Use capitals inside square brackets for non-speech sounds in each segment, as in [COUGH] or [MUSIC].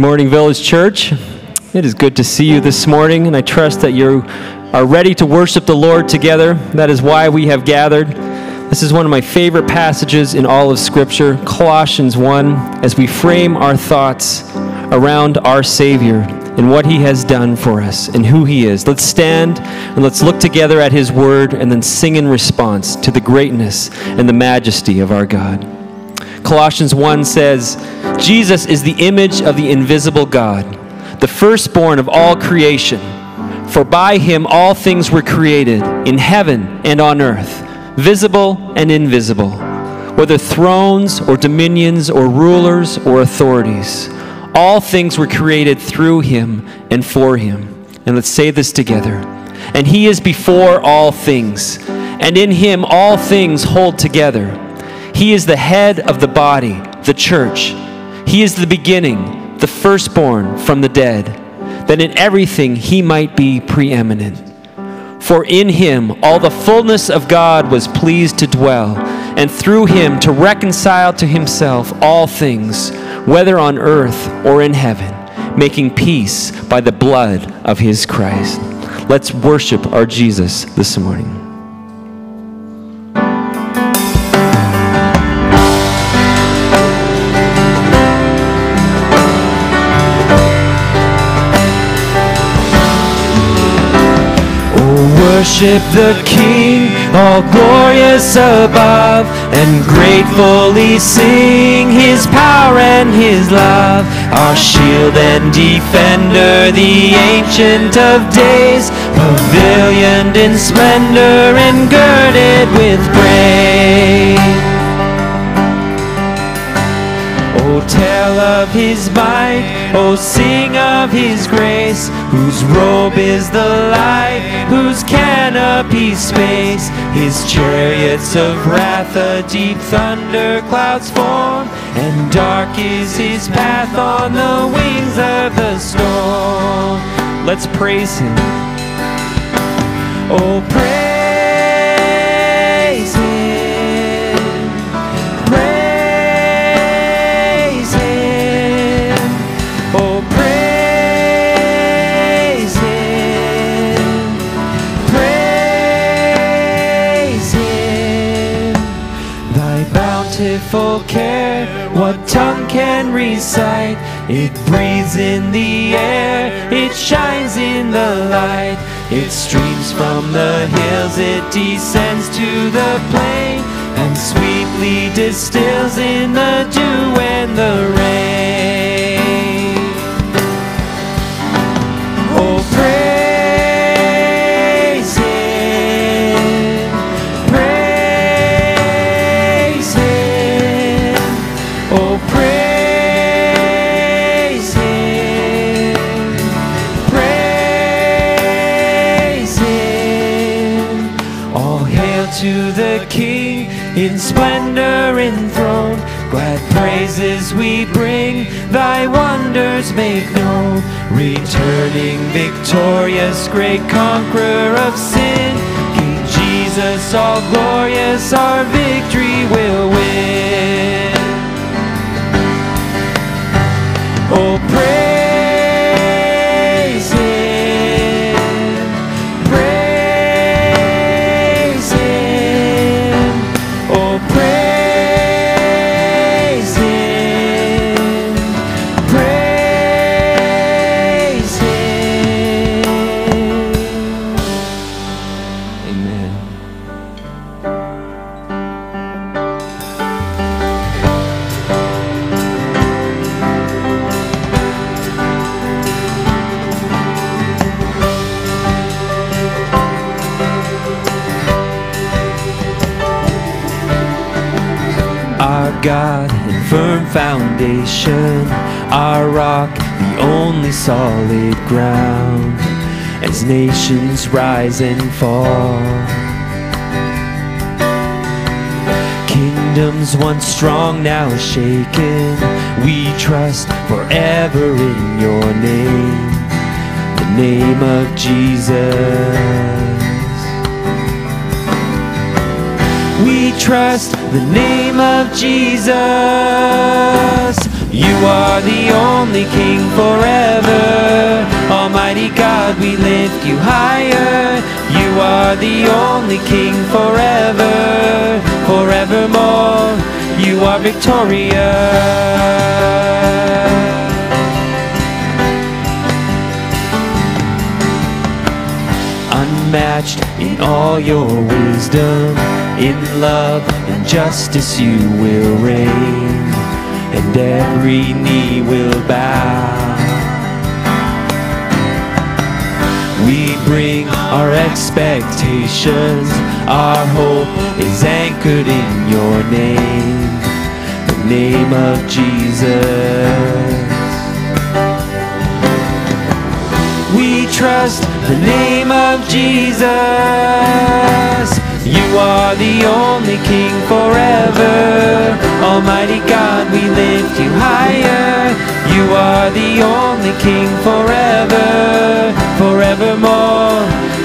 morning, Village Church. It is good to see you this morning, and I trust that you are ready to worship the Lord together. That is why we have gathered. This is one of my favorite passages in all of Scripture, Colossians 1, as we frame our thoughts around our Savior and what He has done for us and who He is. Let's stand and let's look together at His Word and then sing in response to the greatness and the majesty of our God. Colossians 1 says, Jesus is the image of the invisible God, the firstborn of all creation. For by him all things were created, in heaven and on earth, visible and invisible, whether thrones or dominions or rulers or authorities. All things were created through him and for him. And let's say this together. And he is before all things, and in him all things hold together. He is the head of the body, the church. He is the beginning, the firstborn from the dead, that in everything he might be preeminent. For in him all the fullness of God was pleased to dwell, and through him to reconcile to himself all things, whether on earth or in heaven, making peace by the blood of his Christ. Let's worship our Jesus this morning. Worship the King, all glorious above, and gratefully sing His power and His love. Our shield and defender, the Ancient of Days, pavilioned in splendor and girded with praise. Oh, tell of his might, oh, sing of his grace, whose robe is the light, whose canopy space, his chariots of wrath, a deep thunder clouds form, and dark is his path on the wings of the storm. Let's praise him. Oh, praise. What tongue can recite. It breathes in the air, it shines in the light. It streams from the hills, it descends to the plain, and sweetly distills in the dew and the rain. In splendor enthroned. Glad praises we bring, thy wonders make known. Returning victorious, great conqueror of sin. King Jesus, all glorious, our victory will win. Oh, praise. Solid ground. As nations rise and fall, kingdoms once strong now shaken, we trust forever in your name, the name of Jesus. We trust the name of Jesus. You are the only King forever. Almighty God, we lift you higher. You are the only King forever, forevermore. You are victorious. unmatched in all your wisdom. In love and justice you will reign, and every knee will bow. We bring our expectations, our hope is anchored in your name, the name of Jesus. We trust the name of Jesus. You are the only King forever. Almighty God, we lift you higher. You are the only King forever, forevermore.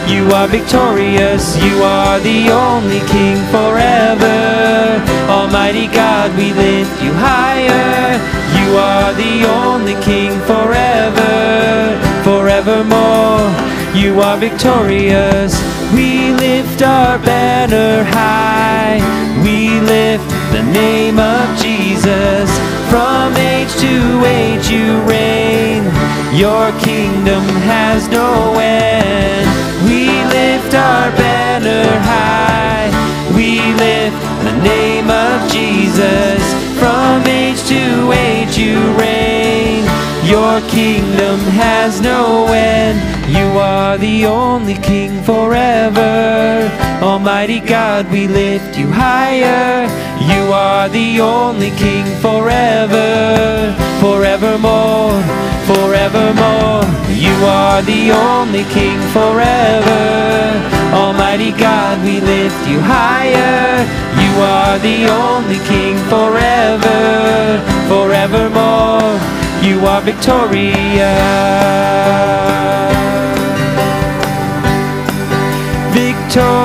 You are victorious. You are the only King forever. Almighty God, we lift you higher. You are the only King forever, forevermore. You are victorious. We lift our banner high. We lift the name of Jesus. From age to age you reign. Your kingdom has no end. We lift our banner high. We lift the name of Jesus. From age to age you reign. Your kingdom has no end. You are the only King forever. Almighty God, we lift you higher. You are the only King forever, forevermore, forevermore. You are the only King forever. Almighty God, we lift you higher. You are the only King forever, forevermore. You are victorious. Victorious.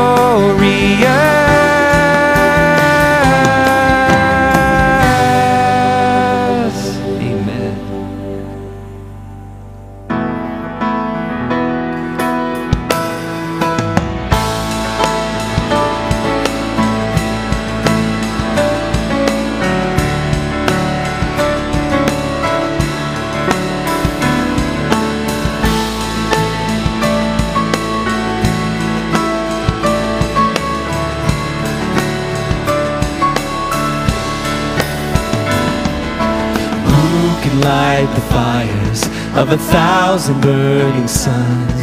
Of a thousand burning suns,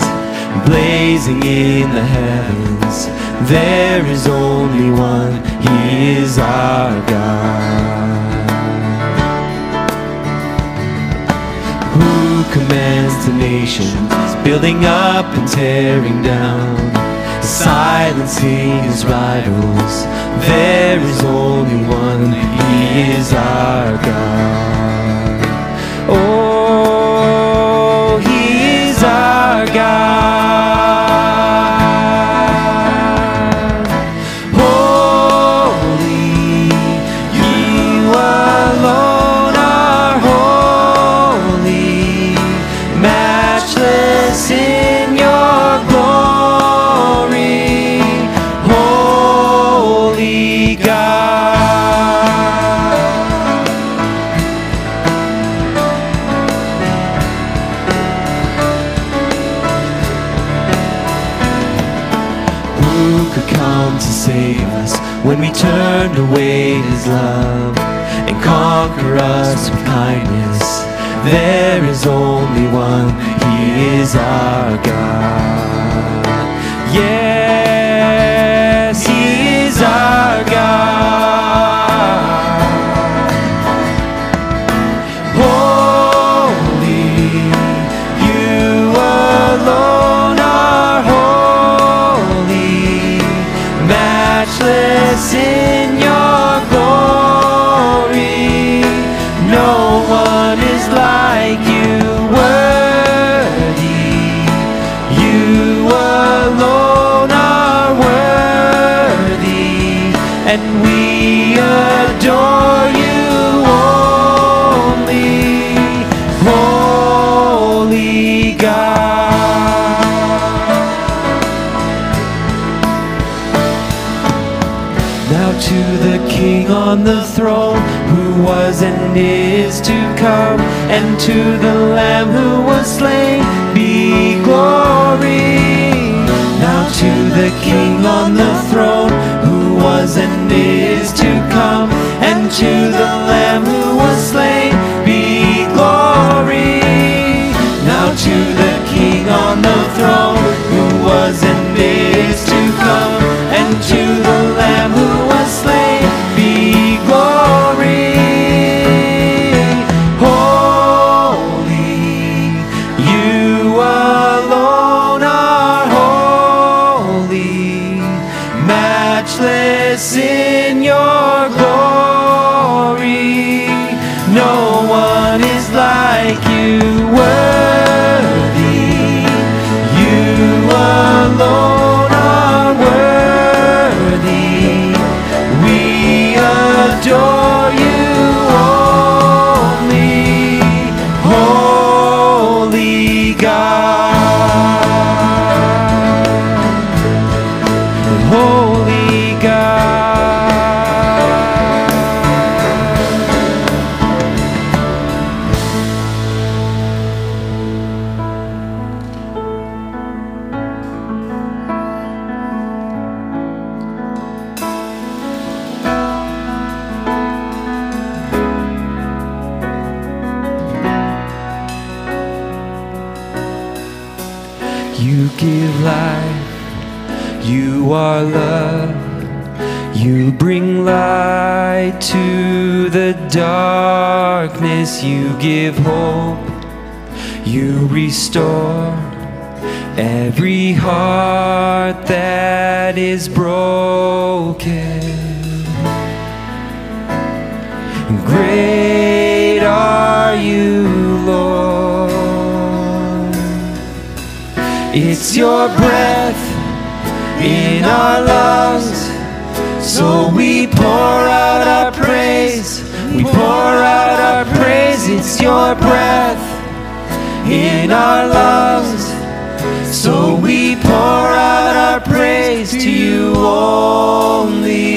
blazing in the heavens? There is only one, He is our God. Who commands the nations, building up and tearing down, silencing his rivals? There is only one, He is our God. Who could come to save us when we turned away his love and conquer us with kindness? There is only one, he is our God. Yes, he is our God. On the throne, who was and is to come, and to the Lamb who was slain, be glory. Now to the King on the throne, who was and is to come, and to the Lamb who was slain, be glory. Now to the King on the throne, who was You give life, you are love, you bring light to the darkness, you give hope, you restore every heart that is broken. Great are you, Lord. It's your breath in our lungs. So we pour out our praise. We pour out our praise. It's your breath in our lungs. So we pour out our praise to you only.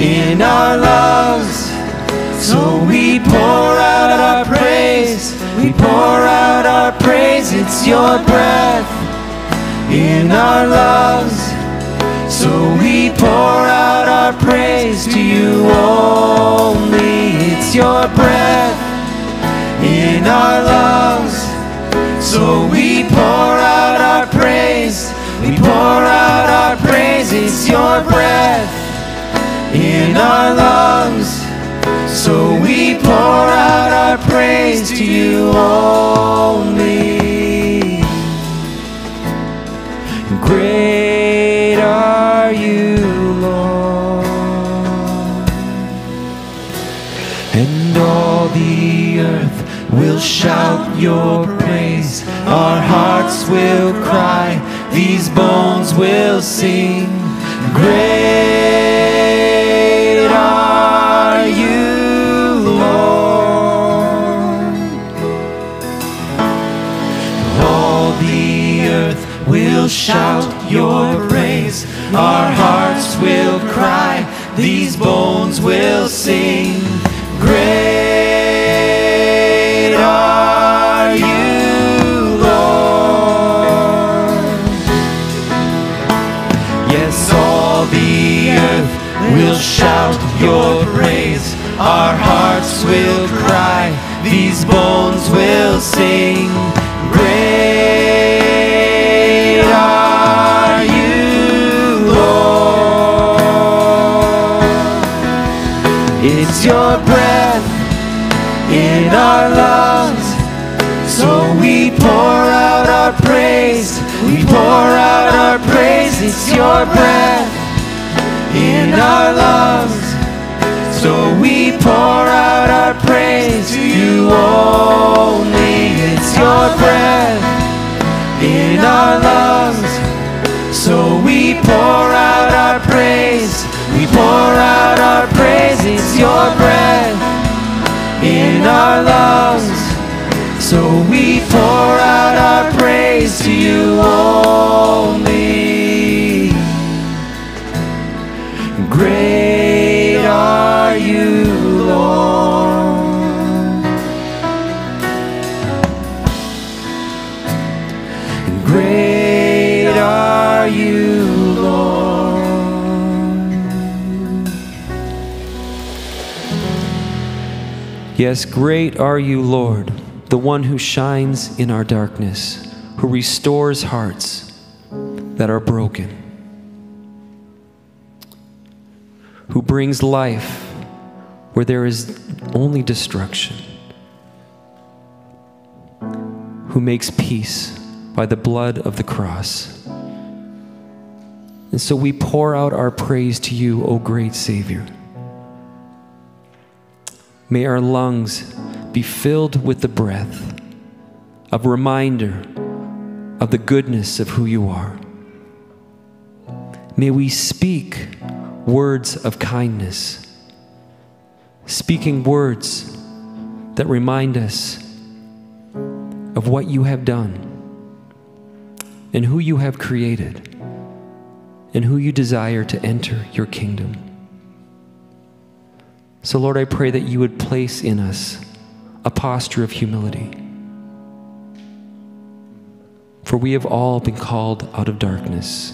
In our lungs. So we pour out our praise. We pour out our praise. It's your breath in our lungs. So we pour out our praise to you only. It's your breath in our lungs. So we pour out our praise. We pour out our praise. It's your breath in our lungs. So we pour out our praise to you only. Great are you, Lord. And all the earth will shout your praise. Our hearts will cry. These bones will sing. Great the earth will shout your praise. Our hearts will cry. These bones will sing. Great are you, Lord. Yes, all the earth will shout your praise. Our hearts will cry. These bones will sing. Breath in our lungs. So we pour out our praise, we pour out our praise, it's your breath in our lungs. So we pour out our praise to you only, it's your breath in our lungs. So we pour out our praise, we pour out in our lungs. So we pour out our praise to you only. Yes, great are you, Lord, the one who shines in our darkness, who restores hearts that are broken, who brings life where there is only destruction, who makes peace by the blood of the cross. And so we pour out our praise to you, O great Savior. May our lungs be filled with the breath of reminder of the goodness of who you are. May we speak words of kindness, speaking words that remind us of what you have done and who you have created and who you desire to enter your kingdom. So, Lord, I pray that you would place in us a posture of humility. For we have all been called out of darkness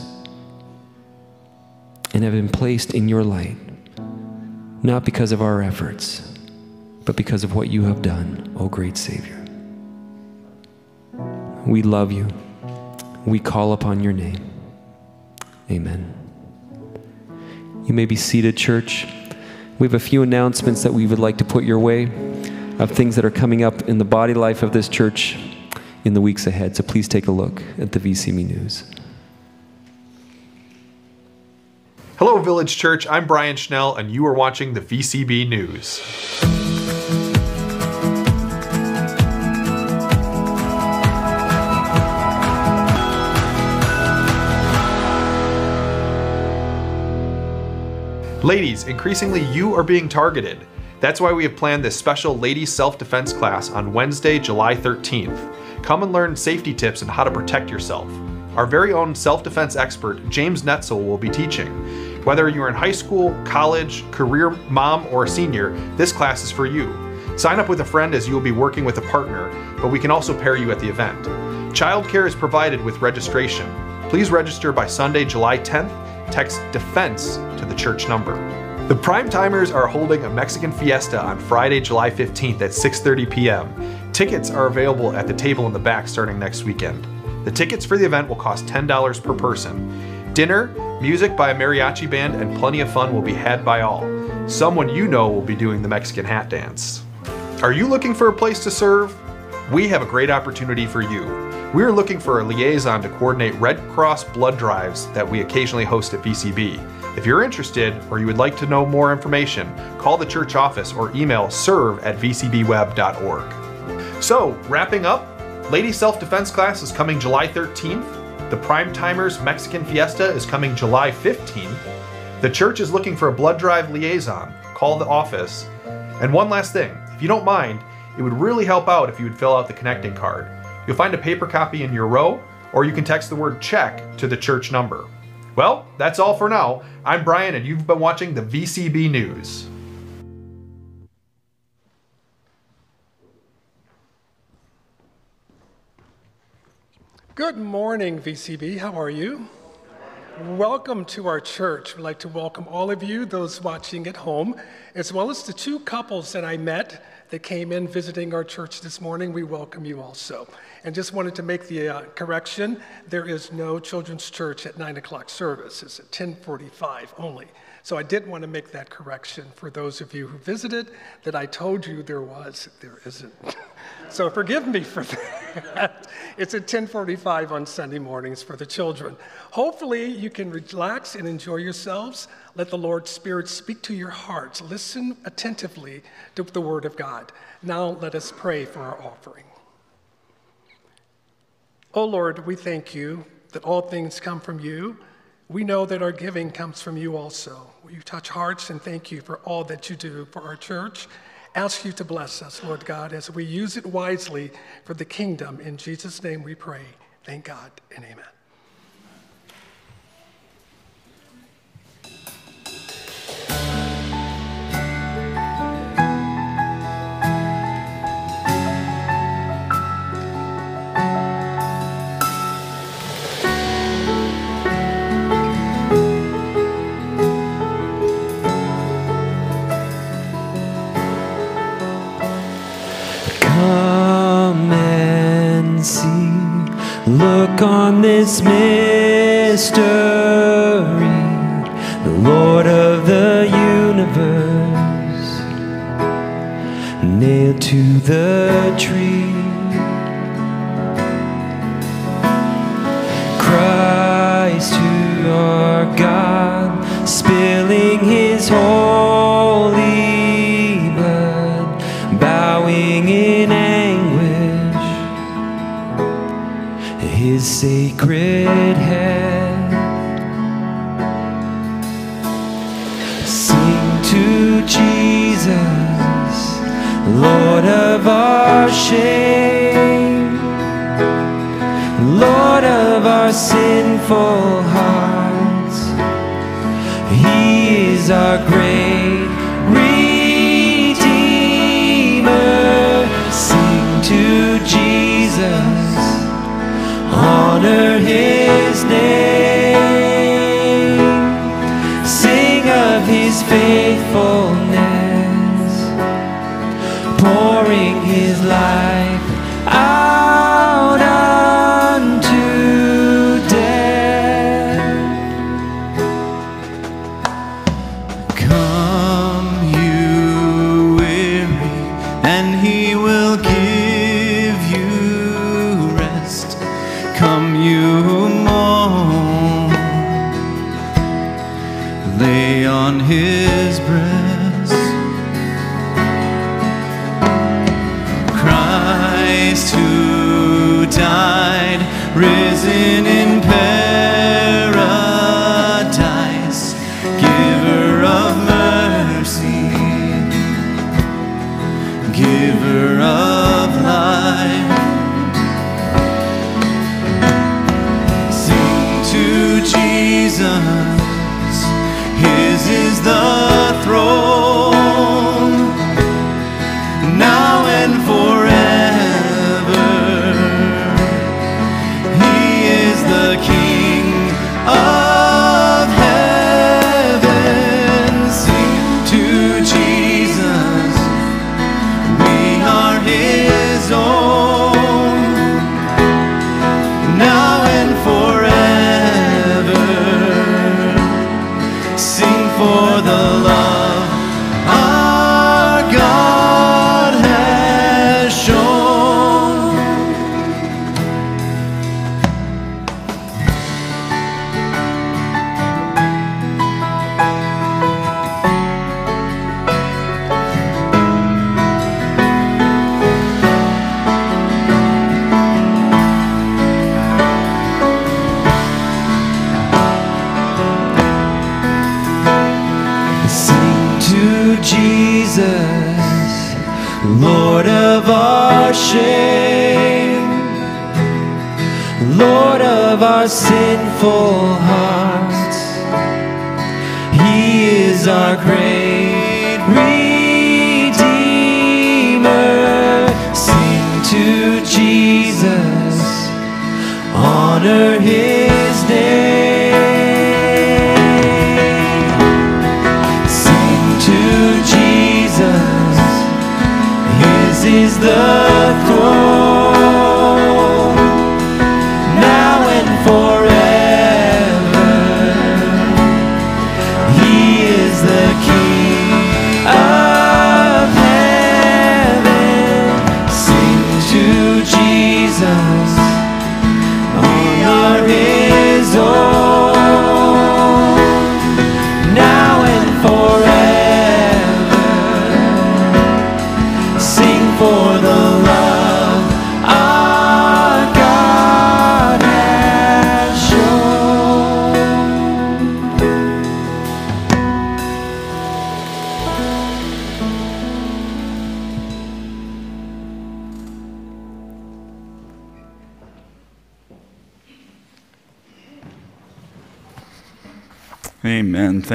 and have been placed in your light, not because of our efforts, but because of what you have done, O great Savior. We love you. We call upon your name. Amen. You may be seated, church. We have a few announcements that we would like to put your way of things that are coming up in the body life of this church in the weeks ahead. So please take a look at the VCB News. Hello, Village Church. I'm Brian Schnell, and you are watching the VCB News. Ladies, increasingly you are being targeted. That's why we have planned this special ladies self-defense class on Wednesday, July 13th. Come and learn safety tips and how to protect yourself. Our very own self-defense expert, James Netzel, will be teaching. Whether you're in high school, college, career mom, or a senior, this class is for you. Sign up with a friend as you will be working with a partner, but we can also pair you at the event. Childcare is provided with registration. Please register by Sunday, July 10th. Text DEFENSE to the church number. The Prime Timers are holding a Mexican fiesta on Friday, July 15th at 6:30 p.m. Tickets are available at the table in the back starting next weekend. The tickets for the event will cost $10 per person. Dinner, music by a mariachi band, and plenty of fun will be had by all. Someone you know will be doing the Mexican hat dance. Are you looking for a place to serve? We have a great opportunity for you. We are looking for a liaison to coordinate Red Cross blood drives that we occasionally host at VCB. If you're interested or you would like to know more information, call the church office or email serve at vcbweb.org. So, wrapping up, Lady Self Defense class is coming July 13th. The Prime Timers Mexican Fiesta is coming July 15th. The church is looking for a blood drive liaison. Call the office. And one last thing if you don't mind, it would really help out if you would fill out the connecting card. You'll find a paper copy in your row, or you can text the word check to the church number. Well, that's all for now. I'm Brian, and you've been watching the VCB News. Good morning, VCB. How are you? Welcome to our church. We'd like to welcome all of you, those watching at home, as well as the two couples that I met that came in visiting our church this morning. We welcome you also. And just wanted to make the uh, correction, there is no children's church at 9 o'clock service. It's at 1045 only. So I did want to make that correction for those of you who visited that I told you there was, there isn't. [LAUGHS] so forgive me for that. [LAUGHS] It's at 1045 on Sunday mornings for the children. Hopefully you can relax and enjoy yourselves. Let the Lord's Spirit speak to your hearts. Listen attentively to the Word of God. Now let us pray for our offering. Oh Lord, we thank you that all things come from you. We know that our giving comes from you also. You touch hearts and thank you for all that you do for our church. Ask you to bless us, Lord God, as we use it wisely for the kingdom. In Jesus' name we pray. Thank God and amen. Look on this mystery. The Lord of the universe, nailed to the tree. Sacred head. Sing to Jesus, Lord of our shame. Lord of our sinful hearts, He is our great sonho.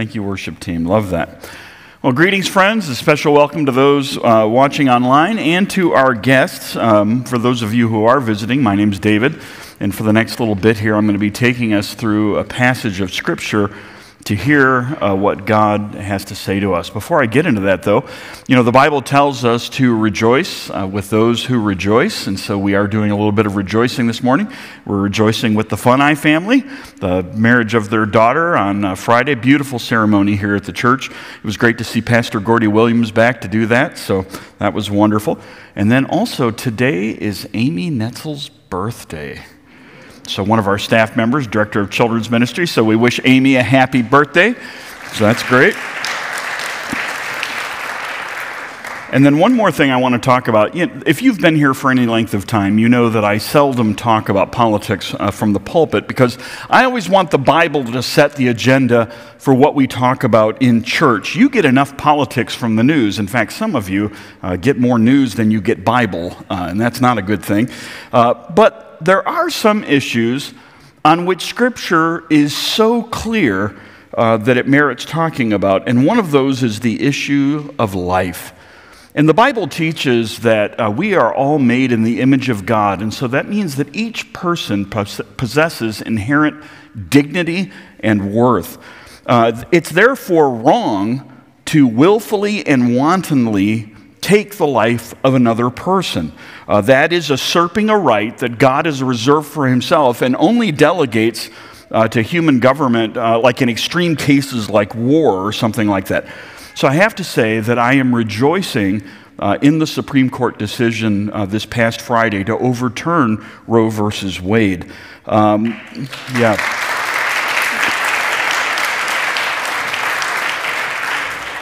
Thank you, worship team. Love that. Well, greetings, friends. A special welcome to those uh, watching online and to our guests. Um, for those of you who are visiting, my name is David, and for the next little bit here, I'm going to be taking us through a passage of Scripture to hear uh, what God has to say to us. Before I get into that, though, you know, the Bible tells us to rejoice uh, with those who rejoice, and so we are doing a little bit of rejoicing this morning. We're rejoicing with the Funai family, the marriage of their daughter on uh, Friday. Beautiful ceremony here at the church. It was great to see Pastor Gordy Williams back to do that, so that was wonderful. And then also, today is Amy Netzel's birthday. So, one of our staff members, Director of Children's Ministry, so we wish Amy a happy birthday. So, that's great. And then, one more thing I want to talk about. You know, if you've been here for any length of time, you know that I seldom talk about politics uh, from the pulpit because I always want the Bible to set the agenda for what we talk about in church. You get enough politics from the news. In fact, some of you uh, get more news than you get Bible, uh, and that's not a good thing. Uh, but there are some issues on which Scripture is so clear uh, that it merits talking about, and one of those is the issue of life. And the Bible teaches that uh, we are all made in the image of God, and so that means that each person possesses inherent dignity and worth. Uh, it's therefore wrong to willfully and wantonly take the life of another person. Uh, that is usurping a right that God has reserved for himself and only delegates uh, to human government, uh, like in extreme cases like war or something like that. So I have to say that I am rejoicing uh, in the Supreme Court decision uh, this past Friday to overturn Roe versus Wade. Um, yeah.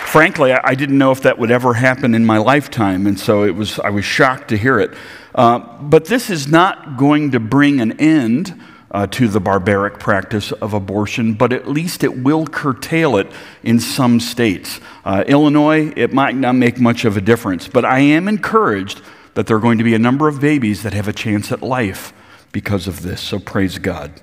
Frankly, I didn't know if that would ever happen in my lifetime, and so it was, I was shocked to hear it. Uh, but this is not going to bring an end uh, to the barbaric practice of abortion, but at least it will curtail it in some states. Uh, Illinois, it might not make much of a difference, but I am encouraged that there are going to be a number of babies that have a chance at life because of this. So praise God.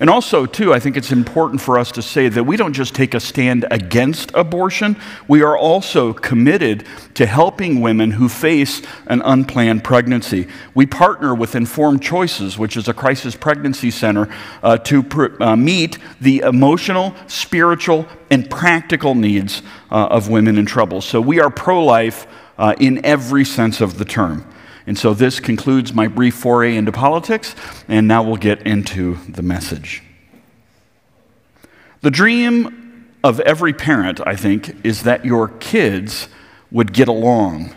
And also, too, I think it's important for us to say that we don't just take a stand against abortion, we are also committed to helping women who face an unplanned pregnancy. We partner with Informed Choices, which is a crisis pregnancy center, uh, to pr- uh, meet the emotional, spiritual, and practical needs uh, of women in trouble. So we are pro life uh, in every sense of the term. And so this concludes my brief foray into politics, and now we'll get into the message. The dream of every parent, I think, is that your kids would get along,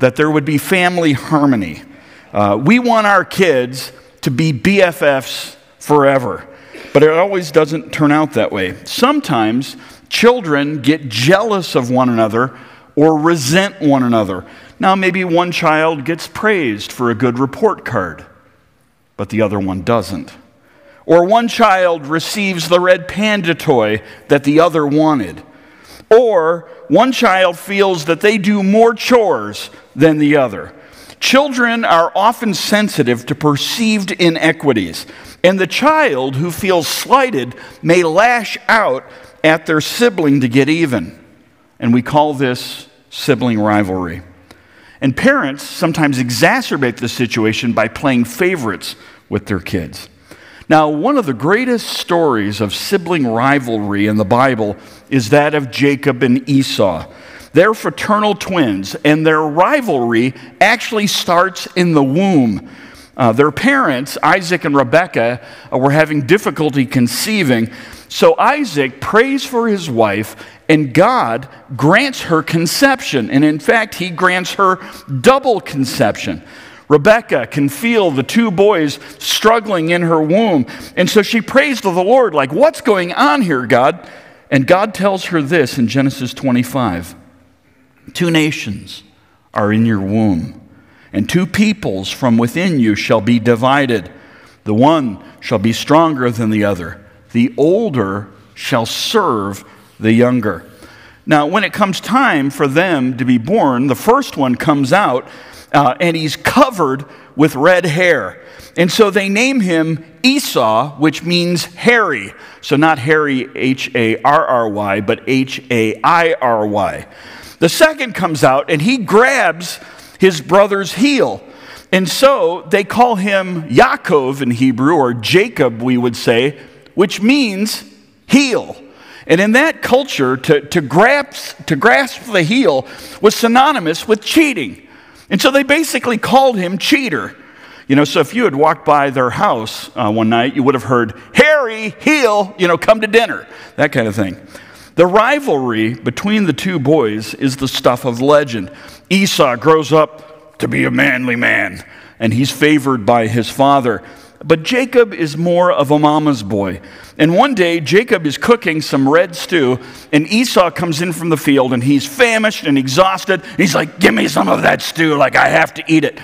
that there would be family harmony. Uh, we want our kids to be BFFs forever, but it always doesn't turn out that way. Sometimes children get jealous of one another or resent one another. Now, maybe one child gets praised for a good report card, but the other one doesn't. Or one child receives the red panda toy that the other wanted. Or one child feels that they do more chores than the other. Children are often sensitive to perceived inequities, and the child who feels slighted may lash out at their sibling to get even. And we call this sibling rivalry. And parents sometimes exacerbate the situation by playing favorites with their kids. Now, one of the greatest stories of sibling rivalry in the Bible is that of Jacob and Esau. They're fraternal twins, and their rivalry actually starts in the womb. Uh, their parents, Isaac and Rebekah, uh, were having difficulty conceiving. So Isaac prays for his wife, and God grants her conception. And in fact, he grants her double conception. Rebecca can feel the two boys struggling in her womb. And so she prays to the Lord, like, What's going on here, God? And God tells her this in Genesis 25 Two nations are in your womb, and two peoples from within you shall be divided. The one shall be stronger than the other, the older shall serve the younger. Now, when it comes time for them to be born, the first one comes out uh, and he's covered with red hair. And so they name him Esau, which means hairy. So not hairy, H A R R Y, but H A I R Y. The second comes out and he grabs his brother's heel. And so they call him Yaakov in Hebrew, or Jacob, we would say, which means heel. And in that culture, to, to, grasp, to grasp the heel was synonymous with cheating. And so they basically called him cheater. You know, so if you had walked by their house uh, one night, you would have heard, Harry, heel, you know, come to dinner, that kind of thing. The rivalry between the two boys is the stuff of legend. Esau grows up to be a manly man, and he's favored by his father. But Jacob is more of a mama's boy. And one day, Jacob is cooking some red stew, and Esau comes in from the field, and he's famished and exhausted. He's like, Give me some of that stew, like I have to eat it.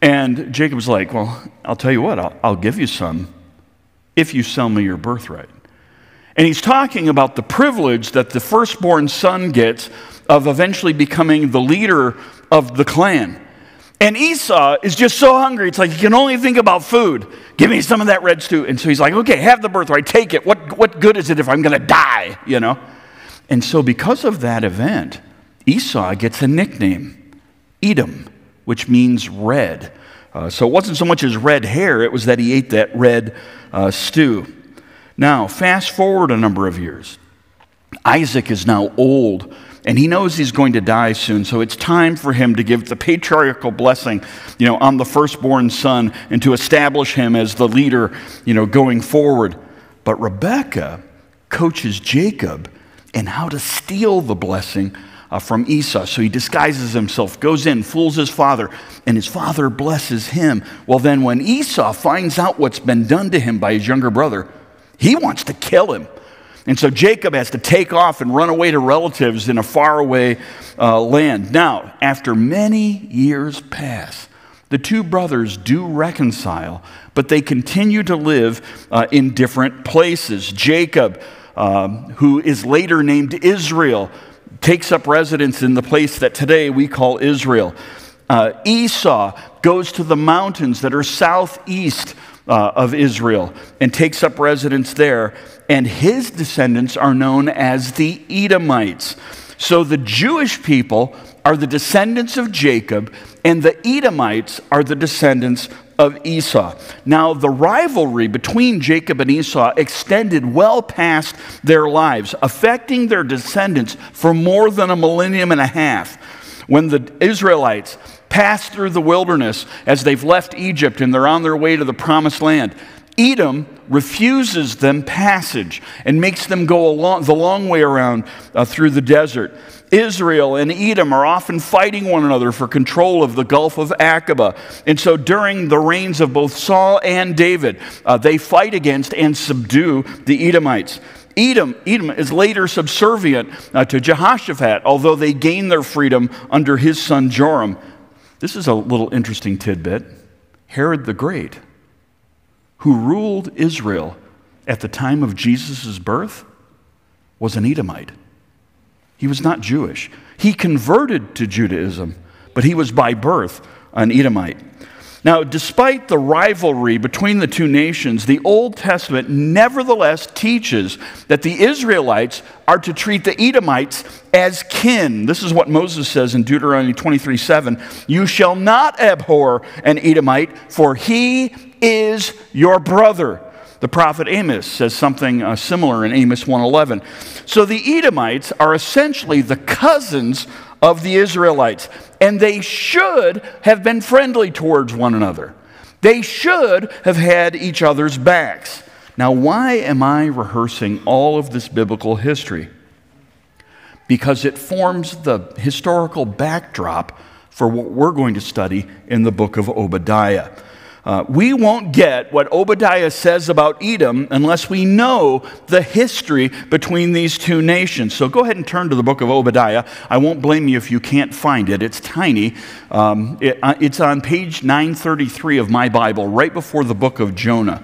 And Jacob's like, Well, I'll tell you what, I'll, I'll give you some if you sell me your birthright. And he's talking about the privilege that the firstborn son gets of eventually becoming the leader of the clan. And Esau is just so hungry, it's like he can only think about food. Give me some of that red stew. And so he's like, okay, have the birthright, take it. What, what good is it if I'm going to die, you know? And so, because of that event, Esau gets a nickname, Edom, which means red. Uh, so, it wasn't so much his red hair, it was that he ate that red uh, stew. Now, fast forward a number of years. Isaac is now old and he knows he's going to die soon, so it's time for him to give the patriarchal blessing, you know, on the firstborn son and to establish him as the leader, you know, going forward. But Rebecca coaches Jacob in how to steal the blessing uh, from Esau. So he disguises himself, goes in, fools his father, and his father blesses him. Well, then when Esau finds out what's been done to him by his younger brother, he wants to kill him. And so Jacob has to take off and run away to relatives in a faraway uh, land. Now, after many years pass, the two brothers do reconcile, but they continue to live uh, in different places. Jacob, um, who is later named Israel, takes up residence in the place that today we call Israel. Uh, Esau goes to the mountains that are southeast uh, of Israel and takes up residence there. And his descendants are known as the Edomites. So the Jewish people are the descendants of Jacob, and the Edomites are the descendants of Esau. Now, the rivalry between Jacob and Esau extended well past their lives, affecting their descendants for more than a millennium and a half. When the Israelites pass through the wilderness as they've left Egypt and they're on their way to the promised land. Edom refuses them passage and makes them go along, the long way around uh, through the desert. Israel and Edom are often fighting one another for control of the Gulf of Aqaba. And so during the reigns of both Saul and David, uh, they fight against and subdue the Edomites. Edom, Edom is later subservient uh, to Jehoshaphat, although they gain their freedom under his son Joram. This is a little interesting tidbit. Herod the Great, who ruled Israel at the time of Jesus' birth, was an Edomite. He was not Jewish. He converted to Judaism, but he was by birth an Edomite. Now, despite the rivalry between the two nations, the Old Testament nevertheless teaches that the Israelites are to treat the Edomites as kin. This is what Moses says in Deuteronomy 23 7. You shall not abhor an Edomite, for he is your brother. The prophet Amos says something uh, similar in Amos 1:11. So the Edomites are essentially the cousins of the Israelites, and they should have been friendly towards one another. They should have had each other's backs. Now, why am I rehearsing all of this biblical history? Because it forms the historical backdrop for what we're going to study in the book of Obadiah. Uh, we won't get what Obadiah says about Edom unless we know the history between these two nations. So go ahead and turn to the book of Obadiah. I won't blame you if you can't find it, it's tiny. Um, it, uh, it's on page 933 of my Bible, right before the book of Jonah.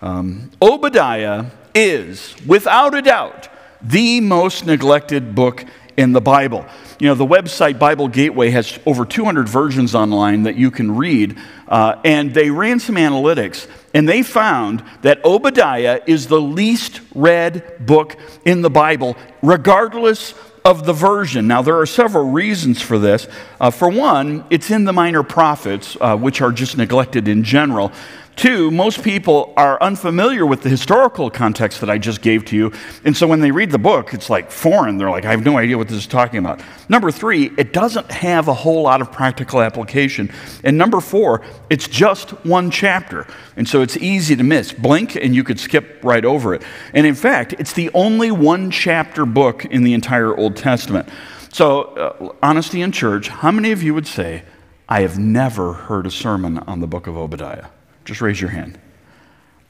Um, Obadiah is, without a doubt, the most neglected book in the Bible. You know, the website Bible Gateway has over 200 versions online that you can read, uh, and they ran some analytics, and they found that Obadiah is the least read book in the Bible, regardless of the version. Now, there are several reasons for this. Uh, for one, it's in the minor prophets, uh, which are just neglected in general. Two, most people are unfamiliar with the historical context that I just gave to you. And so when they read the book, it's like foreign. They're like, I have no idea what this is talking about. Number three, it doesn't have a whole lot of practical application. And number four, it's just one chapter. And so it's easy to miss. Blink and you could skip right over it. And in fact, it's the only one chapter book in the entire Old Testament. So, uh, honesty in church, how many of you would say, I have never heard a sermon on the book of Obadiah? Just raise your hand.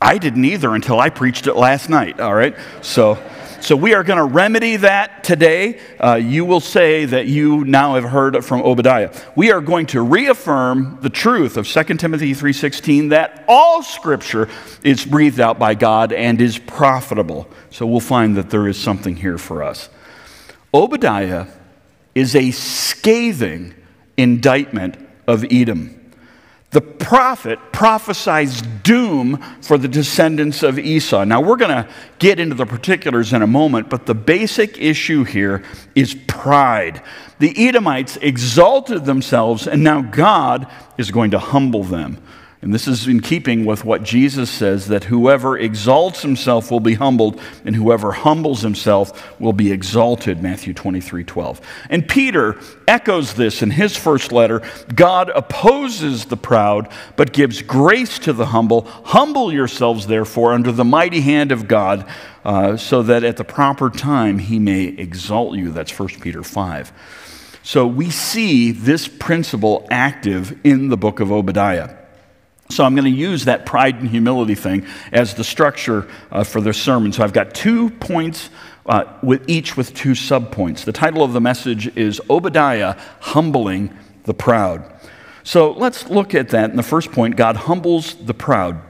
I didn't either until I preached it last night, all right? So, so we are going to remedy that today. Uh, you will say that you now have heard from Obadiah. We are going to reaffirm the truth of 2 Timothy 3:16 that all scripture is breathed out by God and is profitable. So we'll find that there is something here for us. Obadiah is a scathing indictment of Edom. The prophet prophesies doom for the descendants of Esau. Now, we're going to get into the particulars in a moment, but the basic issue here is pride. The Edomites exalted themselves, and now God is going to humble them. And this is in keeping with what Jesus says that whoever exalts himself will be humbled, and whoever humbles himself will be exalted, Matthew 23 12. And Peter echoes this in his first letter God opposes the proud, but gives grace to the humble. Humble yourselves, therefore, under the mighty hand of God, uh, so that at the proper time he may exalt you. That's 1 Peter 5. So we see this principle active in the book of Obadiah. So I'm going to use that pride and humility thing as the structure uh, for this sermon. So I've got two points, uh, with each with two subpoints. The title of the message is Obadiah Humbling the Proud. So let's look at that. In the first point, God humbles the proud.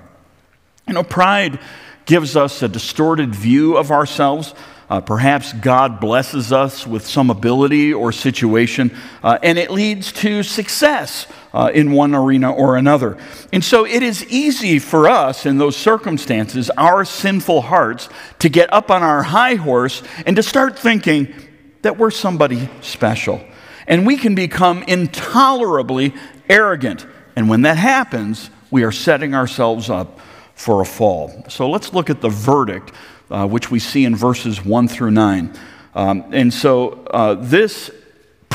You know, pride gives us a distorted view of ourselves. Uh, perhaps God blesses us with some ability or situation, uh, and it leads to success uh, in one arena or another. And so it is easy for us in those circumstances, our sinful hearts, to get up on our high horse and to start thinking that we're somebody special. And we can become intolerably arrogant. And when that happens, we are setting ourselves up for a fall. So let's look at the verdict uh, which we see in verses 1 through 9. Um, and so uh, this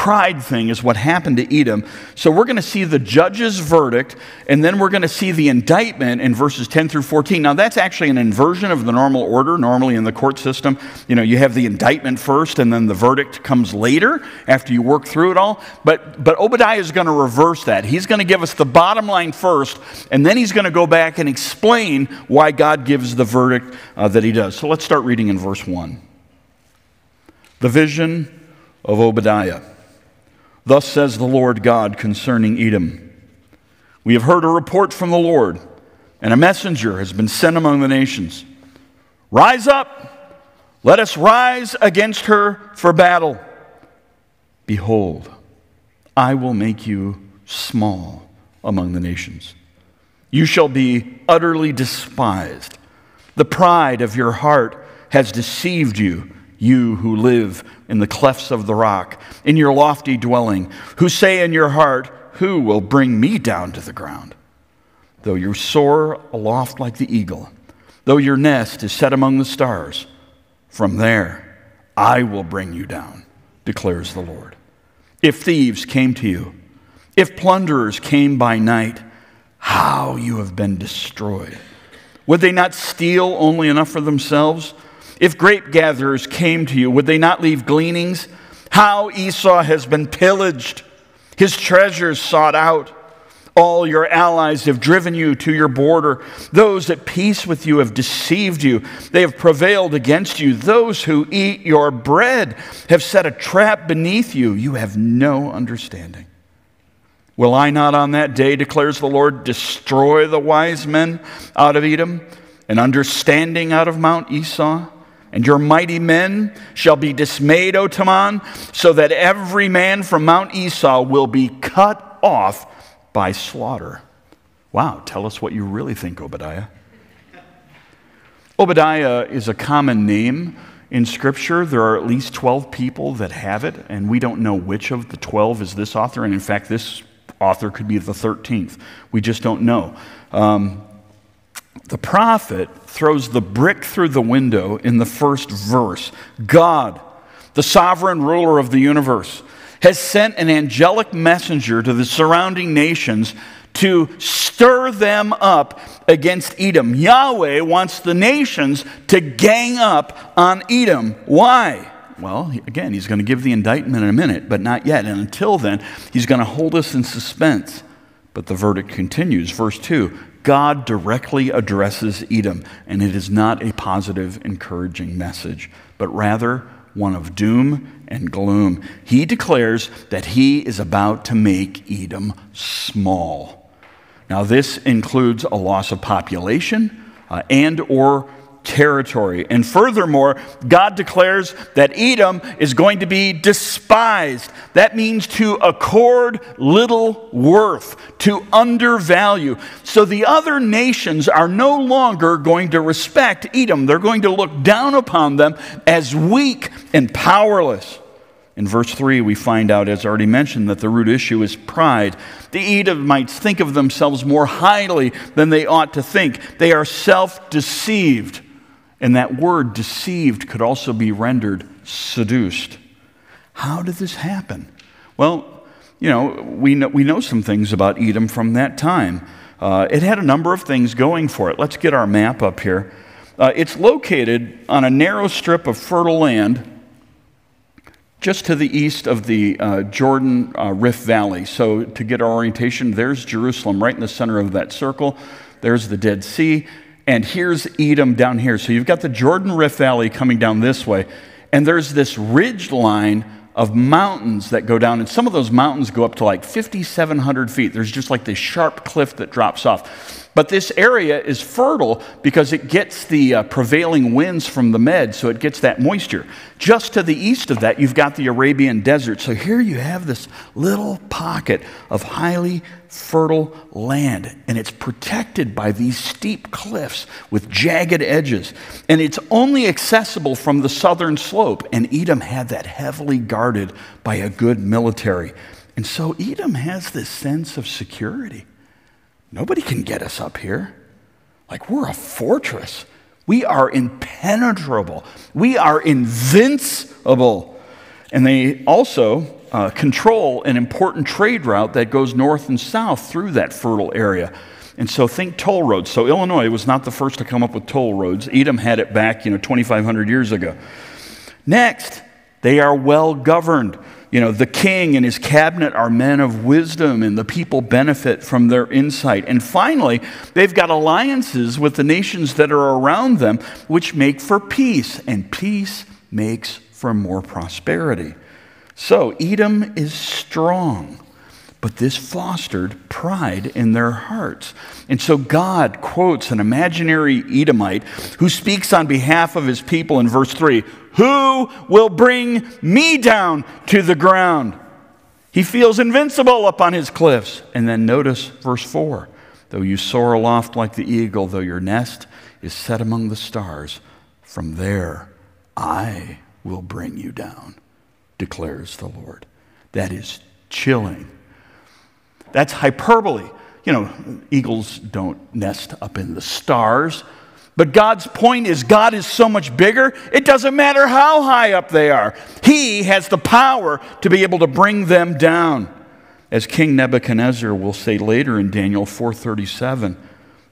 pride thing is what happened to Edom. So we're going to see the judge's verdict, and then we're going to see the indictment in verses 10 through 14. Now, that's actually an inversion of the normal order. Normally, in the court system, you know, you have the indictment first, and then the verdict comes later after you work through it all. But, but Obadiah is going to reverse that. He's going to give us the bottom line first, and then he's going to go back and explain why God gives the verdict uh, that he does. So let's start reading in verse 1. The vision of Obadiah. Thus says the Lord God concerning Edom We have heard a report from the Lord, and a messenger has been sent among the nations. Rise up, let us rise against her for battle. Behold, I will make you small among the nations. You shall be utterly despised. The pride of your heart has deceived you you who live in the clefts of the rock, in your lofty dwelling, who say in your heart, Who will bring me down to the ground? Though you soar aloft like the eagle, though your nest is set among the stars, from there I will bring you down, declares the Lord. If thieves came to you, if plunderers came by night, how you have been destroyed. Would they not steal only enough for themselves? If grape gatherers came to you, would they not leave gleanings? How Esau has been pillaged, his treasures sought out. All your allies have driven you to your border. Those at peace with you have deceived you. They have prevailed against you. Those who eat your bread have set a trap beneath you. You have no understanding. Will I not on that day, declares the Lord, destroy the wise men out of Edom and understanding out of Mount Esau? And your mighty men shall be dismayed, O Teman, so that every man from Mount Esau will be cut off by slaughter. Wow, tell us what you really think, Obadiah. Obadiah is a common name in Scripture. There are at least 12 people that have it, and we don't know which of the 12 is this author. And in fact, this author could be the 13th. We just don't know. Um, the prophet throws the brick through the window in the first verse. God, the sovereign ruler of the universe, has sent an angelic messenger to the surrounding nations to stir them up against Edom. Yahweh wants the nations to gang up on Edom. Why? Well, again, he's going to give the indictment in a minute, but not yet. And until then, he's going to hold us in suspense. But the verdict continues. Verse 2 God directly addresses Edom, and it is not a positive, encouraging message, but rather one of doom and gloom. He declares that he is about to make Edom small. Now, this includes a loss of population uh, and or territory. And furthermore, God declares that Edom is going to be despised. That means to accord little worth, to undervalue. So the other nations are no longer going to respect Edom. They're going to look down upon them as weak and powerless. In verse 3, we find out, as already mentioned, that the root issue is pride. The Edomites think of themselves more highly than they ought to think. They are self deceived. And that word deceived could also be rendered seduced. How did this happen? Well, you know, we know, we know some things about Edom from that time. Uh, it had a number of things going for it. Let's get our map up here. Uh, it's located on a narrow strip of fertile land just to the east of the uh, Jordan uh, Rift Valley. So, to get our orientation, there's Jerusalem right in the center of that circle. There's the Dead Sea and here's Edom down here. So you've got the Jordan Rift Valley coming down this way, and there's this ridge line of mountains that go down, and some of those mountains go up to like 5,700 feet. There's just like this sharp cliff that drops off. But this area is fertile because it gets the uh, prevailing winds from the med, so it gets that moisture. Just to the east of that, you've got the Arabian desert. So here you have this little pocket of highly fertile land, and it's protected by these steep cliffs with jagged edges. And it's only accessible from the southern slope, and Edom had that heavily guarded by a good military. And so Edom has this sense of security. Nobody can get us up here. Like we're a fortress. We are impenetrable. We are invincible. And they also uh, control an important trade route that goes north and south through that fertile area. And so think toll roads. So Illinois was not the first to come up with toll roads. Edom had it back, you know, 2,500 years ago. Next, they are well governed. You know, the king and his cabinet are men of wisdom, and the people benefit from their insight. And finally, they've got alliances with the nations that are around them, which make for peace, and peace makes for more prosperity. So, Edom is strong. But this fostered pride in their hearts. And so God quotes an imaginary Edomite who speaks on behalf of his people in verse 3 Who will bring me down to the ground? He feels invincible up on his cliffs. And then notice verse 4 Though you soar aloft like the eagle, though your nest is set among the stars, from there I will bring you down, declares the Lord. That is chilling that's hyperbole. You know, eagles don't nest up in the stars. But God's point is, God is so much bigger, it doesn't matter how high up they are. He has the power to be able to bring them down. As King Nebuchadnezzar will say later in Daniel 4:37,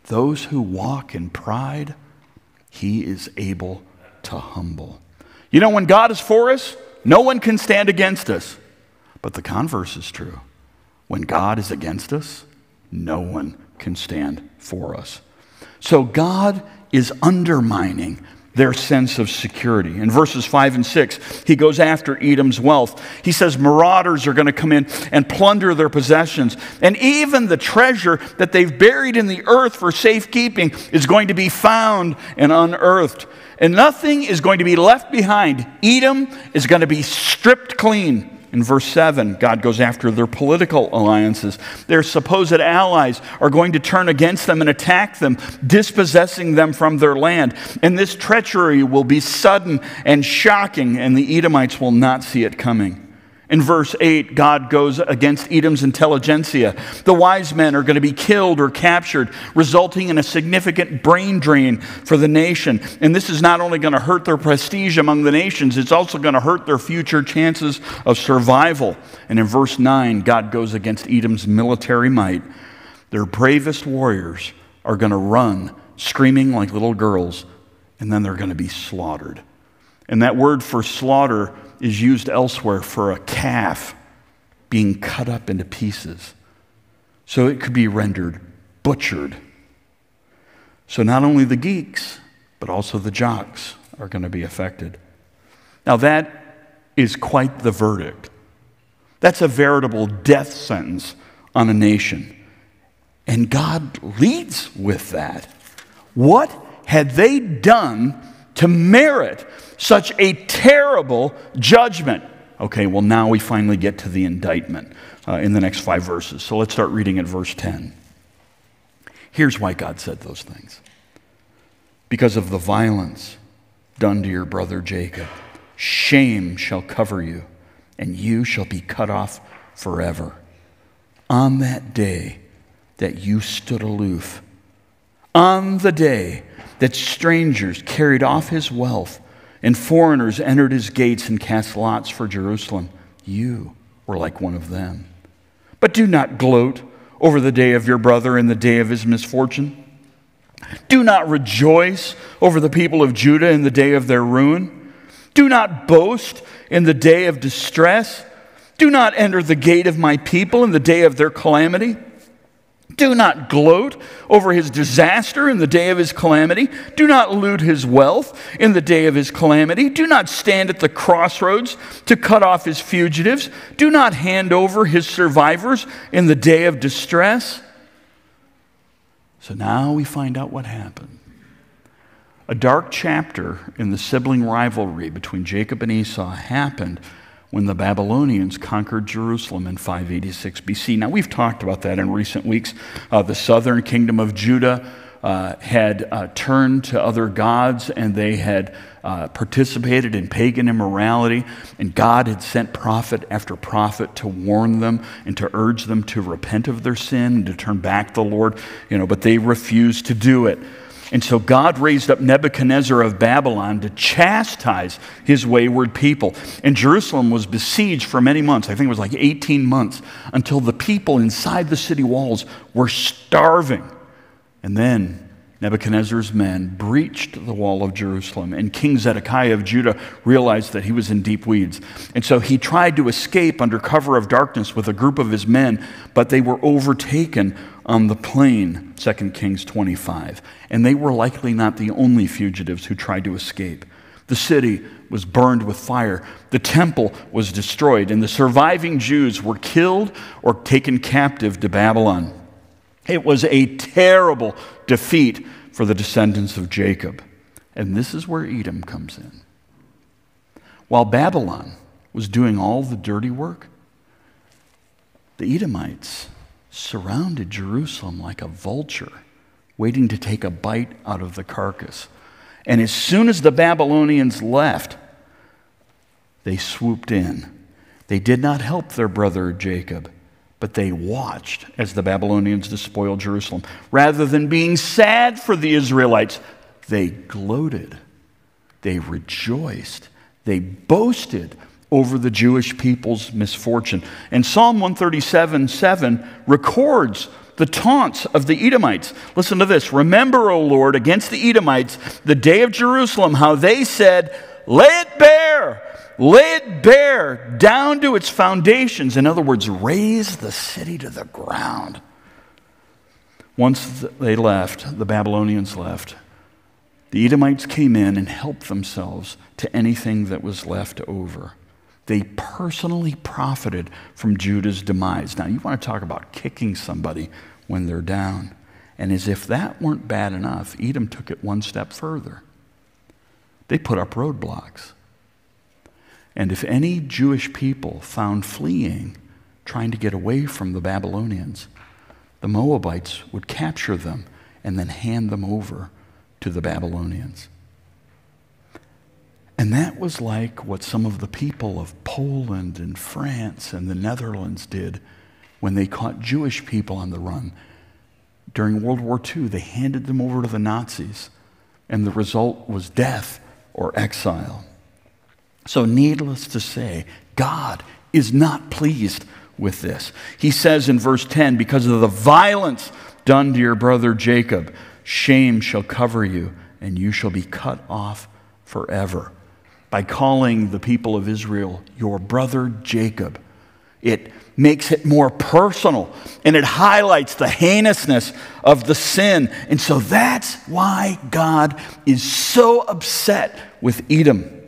those who walk in pride, he is able to humble. You know, when God is for us, no one can stand against us. But the converse is true. When God is against us, no one can stand for us. So God is undermining their sense of security. In verses 5 and 6, he goes after Edom's wealth. He says marauders are going to come in and plunder their possessions. And even the treasure that they've buried in the earth for safekeeping is going to be found and unearthed. And nothing is going to be left behind. Edom is going to be stripped clean. In verse 7, God goes after their political alliances. Their supposed allies are going to turn against them and attack them, dispossessing them from their land. And this treachery will be sudden and shocking, and the Edomites will not see it coming. In verse 8, God goes against Edom's intelligentsia. The wise men are going to be killed or captured, resulting in a significant brain drain for the nation. And this is not only going to hurt their prestige among the nations, it's also going to hurt their future chances of survival. And in verse 9, God goes against Edom's military might. Their bravest warriors are going to run, screaming like little girls, and then they're going to be slaughtered. And that word for slaughter is used elsewhere for a calf being cut up into pieces. So it could be rendered butchered. So not only the geeks, but also the jocks are going to be affected. Now, that is quite the verdict. That's a veritable death sentence on a nation. And God leads with that. What had they done to merit such a terrible judgment. Okay, well, now we finally get to the indictment uh, in the next five verses. So let's start reading at verse 10. Here's why God said those things because of the violence done to your brother Jacob, shame shall cover you, and you shall be cut off forever. On that day that you stood aloof, on the day that strangers carried off his wealth, and foreigners entered his gates and cast lots for Jerusalem. You were like one of them. But do not gloat over the day of your brother and the day of his misfortune. Do not rejoice over the people of Judah in the day of their ruin. Do not boast in the day of distress. Do not enter the gate of my people in the day of their calamity. Do not gloat over his disaster in the day of his calamity. Do not loot his wealth in the day of his calamity. Do not stand at the crossroads to cut off his fugitives. Do not hand over his survivors in the day of distress. So now we find out what happened. A dark chapter in the sibling rivalry between Jacob and Esau happened when the Babylonians conquered Jerusalem in 586 BC. Now, we've talked about that in recent weeks. Uh, the southern kingdom of Judah uh, had uh, turned to other gods and they had uh, participated in pagan immorality, and God had sent prophet after prophet to warn them and to urge them to repent of their sin and to turn back to the Lord, you know, but they refused to do it. And so God raised up Nebuchadnezzar of Babylon to chastise his wayward people. And Jerusalem was besieged for many months. I think it was like 18 months until the people inside the city walls were starving. And then Nebuchadnezzar's men breached the wall of Jerusalem, and King Zedekiah of Judah realized that he was in deep weeds. And so he tried to escape under cover of darkness with a group of his men, but they were overtaken on the plain, 2 Kings 25. And they were likely not the only fugitives who tried to escape. The city was burned with fire, the temple was destroyed, and the surviving Jews were killed or taken captive to Babylon. It was a terrible defeat for the descendants of Jacob. And this is where Edom comes in. While Babylon was doing all the dirty work, the Edomites surrounded Jerusalem like a vulture, waiting to take a bite out of the carcass. And as soon as the Babylonians left, they swooped in. They did not help their brother Jacob, but they watched as the Babylonians despoiled Jerusalem. Rather than being sad for the Israelites, they gloated, they rejoiced, they boasted over the Jewish people's misfortune. And Psalm 137 7 records the taunts of the Edomites. Listen to this Remember, O Lord, against the Edomites, the day of Jerusalem, how they said, Lay it bare, lay it bare down to its foundations. In other words, raze the city to the ground. Once they left, the Babylonians left, the Edomites came in and helped themselves to anything that was left over. They personally profited from Judah's demise. Now, you want to talk about kicking somebody when they're down. And as if that weren't bad enough, Edom took it one step further. They put up roadblocks. And if any Jewish people found fleeing, trying to get away from the Babylonians, the Moabites would capture them and then hand them over to the Babylonians. And that was like what some of the people of Poland and France and the Netherlands did when they caught Jewish people on the run. During World War II, they handed them over to the Nazis, and the result was death or exile. So, needless to say, God is not pleased with this. He says in verse 10 because of the violence done to your brother Jacob, Shame shall cover you, and you shall be cut off forever. By calling the people of Israel your brother Jacob, it makes it more personal and it highlights the heinousness of the sin. And so that's why God is so upset with Edom.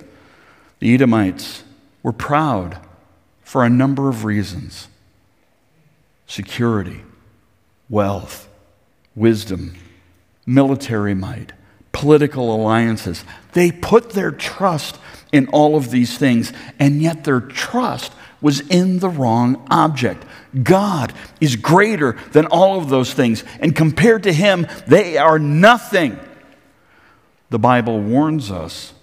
The Edomites were proud for a number of reasons security, wealth, wisdom, military might, political alliances. They put their trust in all of these things, and yet their trust was in the wrong object. God is greater than all of those things, and compared to Him, they are nothing. The Bible warns us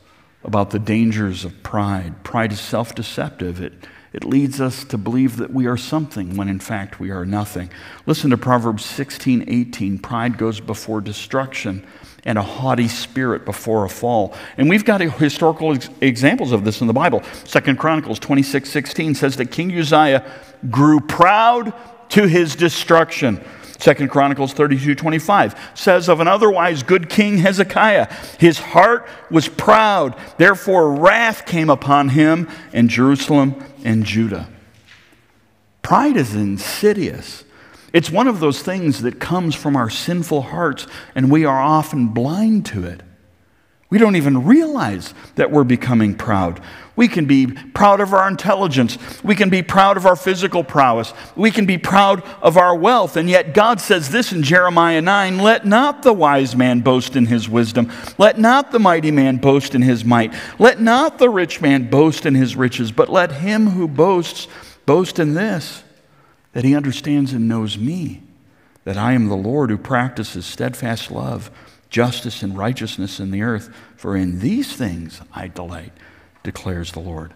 about the dangers of pride. Pride is self deceptive. It it leads us to believe that we are something when in fact we are nothing. Listen to Proverbs 16, 18. Pride goes before destruction and a haughty spirit before a fall. And we've got historical ex- examples of this in the Bible. Second Chronicles 26, 16 says that King Uzziah grew proud to his destruction. Second Chronicles 32 25 says of an otherwise good king Hezekiah, his heart was proud, therefore wrath came upon him and Jerusalem and Judah. Pride is insidious. It's one of those things that comes from our sinful hearts, and we are often blind to it. We don't even realize that we're becoming proud. We can be proud of our intelligence. We can be proud of our physical prowess. We can be proud of our wealth. And yet, God says this in Jeremiah 9 Let not the wise man boast in his wisdom. Let not the mighty man boast in his might. Let not the rich man boast in his riches. But let him who boasts boast in this that he understands and knows me, that I am the Lord who practices steadfast love justice and righteousness in the earth, for in these things I delight, declares the Lord.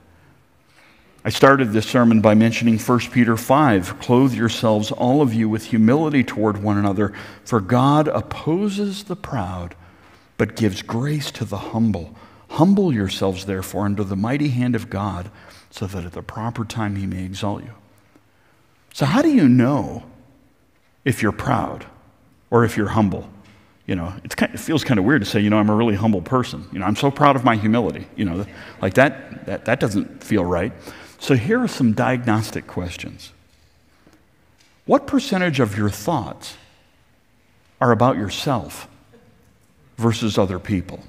I started this sermon by mentioning 1 Peter 5 Clothe yourselves, all of you, with humility toward one another, for God opposes the proud, but gives grace to the humble. Humble yourselves, therefore, under the mighty hand of God, so that at the proper time he may exalt you. So, how do you know if you're proud or if you're humble? You know, kind it feels kind of weird to say, you know, I'm a really humble person. You know, I'm so proud of my humility. You know, like that, that, that doesn't feel right. So here are some diagnostic questions. What percentage of your thoughts are about yourself versus other people?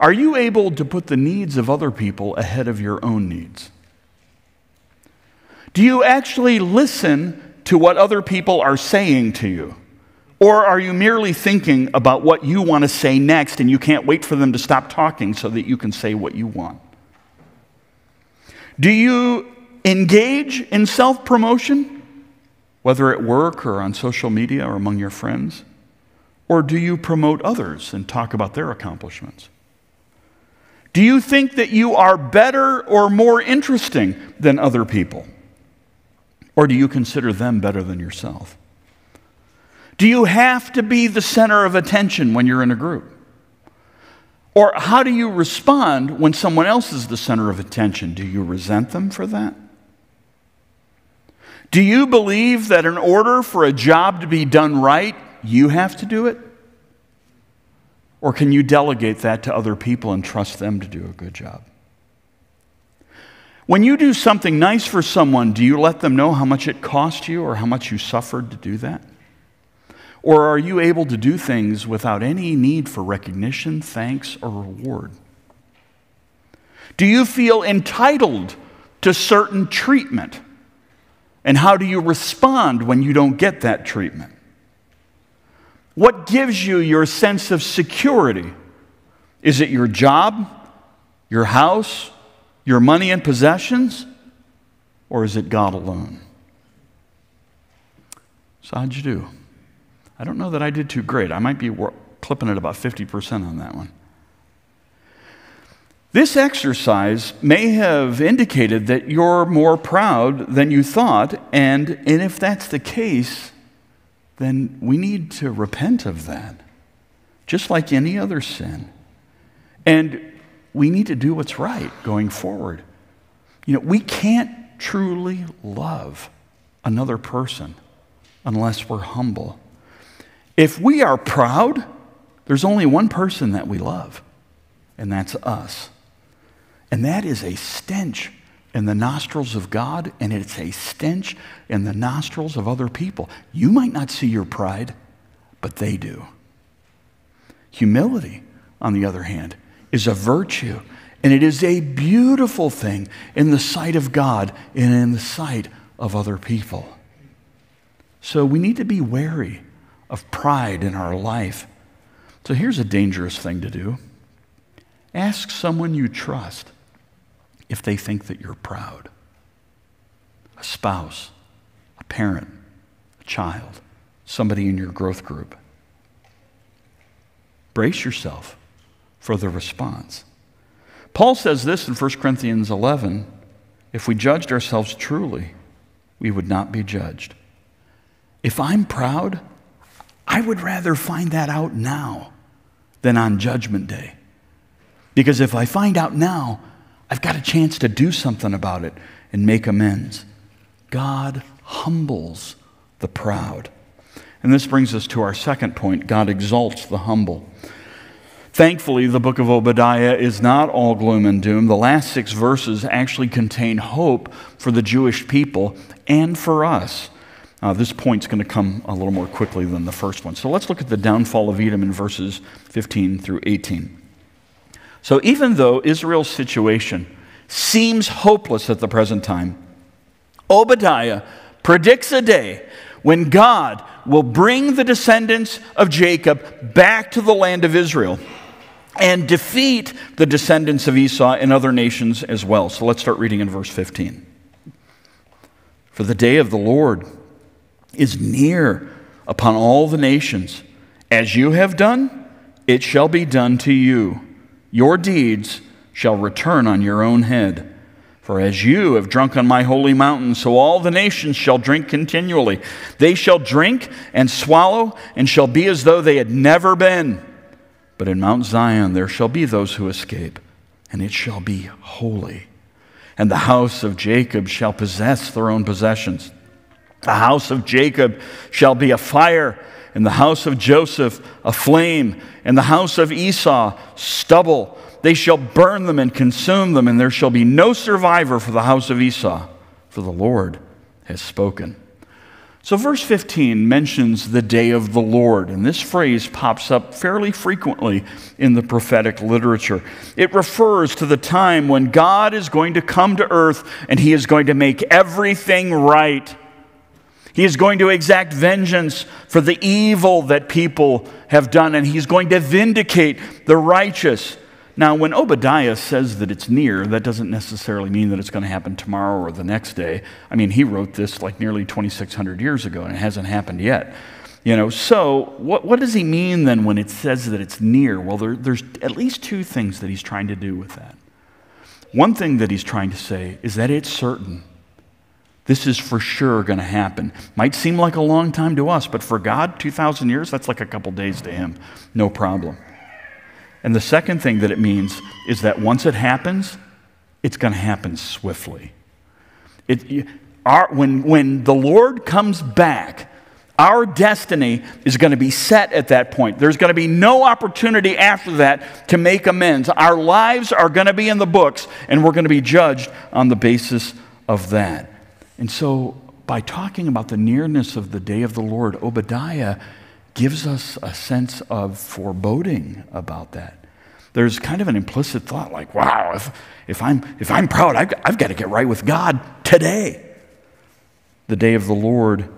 Are you able to put the needs of other people ahead of your own needs? Do you actually listen to what other people are saying to you? Or are you merely thinking about what you want to say next and you can't wait for them to stop talking so that you can say what you want? Do you engage in self promotion, whether at work or on social media or among your friends? Or do you promote others and talk about their accomplishments? Do you think that you are better or more interesting than other people? Or do you consider them better than yourself? Do you have to be the center of attention when you're in a group? Or how do you respond when someone else is the center of attention? Do you resent them for that? Do you believe that in order for a job to be done right, you have to do it? Or can you delegate that to other people and trust them to do a good job? When you do something nice for someone, do you let them know how much it cost you or how much you suffered to do that? Or are you able to do things without any need for recognition, thanks, or reward? Do you feel entitled to certain treatment? And how do you respond when you don't get that treatment? What gives you your sense of security? Is it your job, your house, your money and possessions, or is it God alone? So, how'd you do? I don't know that I did too great. I might be clipping at about 50% on that one. This exercise may have indicated that you're more proud than you thought, and, and if that's the case, then we need to repent of that, just like any other sin. And we need to do what's right going forward. You know, we can't truly love another person unless we're humble. If we are proud, there's only one person that we love, and that's us. And that is a stench in the nostrils of God, and it's a stench in the nostrils of other people. You might not see your pride, but they do. Humility, on the other hand, is a virtue, and it is a beautiful thing in the sight of God and in the sight of other people. So we need to be wary of pride in our life. So here's a dangerous thing to do ask someone you trust if they think that you're proud a spouse, a parent, a child, somebody in your growth group. Brace yourself for the response. Paul says this in 1 Corinthians 11 if we judged ourselves truly, we would not be judged. If I'm proud, I would rather find that out now than on Judgment Day. Because if I find out now, I've got a chance to do something about it and make amends. God humbles the proud. And this brings us to our second point God exalts the humble. Thankfully, the book of Obadiah is not all gloom and doom. The last six verses actually contain hope for the Jewish people and for us. Uh, this point's going to come a little more quickly than the first one. So let's look at the downfall of Edom in verses 15 through 18. So even though Israel's situation seems hopeless at the present time, Obadiah predicts a day when God will bring the descendants of Jacob back to the land of Israel and defeat the descendants of Esau and other nations as well. So let's start reading in verse 15. For the day of the Lord is near upon all the nations. As you have done, it shall be done to you. Your deeds shall return on your own head. For as you have drunk on my holy mountain, so all the nations shall drink continually. They shall drink and swallow, and shall be as though they had never been. But in Mount Zion there shall be those who escape, and it shall be holy. And the house of Jacob shall possess their own possessions. The house of Jacob shall be a fire, and the house of Joseph a flame, and the house of Esau stubble. They shall burn them and consume them, and there shall be no survivor for the house of Esau, for the Lord has spoken. So, verse 15 mentions the day of the Lord, and this phrase pops up fairly frequently in the prophetic literature. It refers to the time when God is going to come to earth and he is going to make everything right. He is going to exact vengeance for the evil that people have done, and he's going to vindicate the righteous. Now, when Obadiah says that it's near, that doesn't necessarily mean that it's going to happen tomorrow or the next day. I mean, he wrote this like nearly 2,600 years ago, and it hasn't happened yet. You know, so what, what does he mean then when it says that it's near? Well, there, there's at least two things that he's trying to do with that. One thing that he's trying to say is that it's certain. This is for sure going to happen. Might seem like a long time to us, but for God, 2,000 years, that's like a couple days to Him. No problem. And the second thing that it means is that once it happens, it's going to happen swiftly. It, our, when, when the Lord comes back, Our destiny is going to be set at that point. There's going to be no opportunity after that to make amends. Our lives are going to be in the books, and we're going to be judged on the basis of that. And so, by talking about the nearness of the day of the Lord, Obadiah gives us a sense of foreboding about that. There's kind of an implicit thought like, wow, if, if, I'm, if I'm proud, I've, I've got to get right with God today. The day of the Lord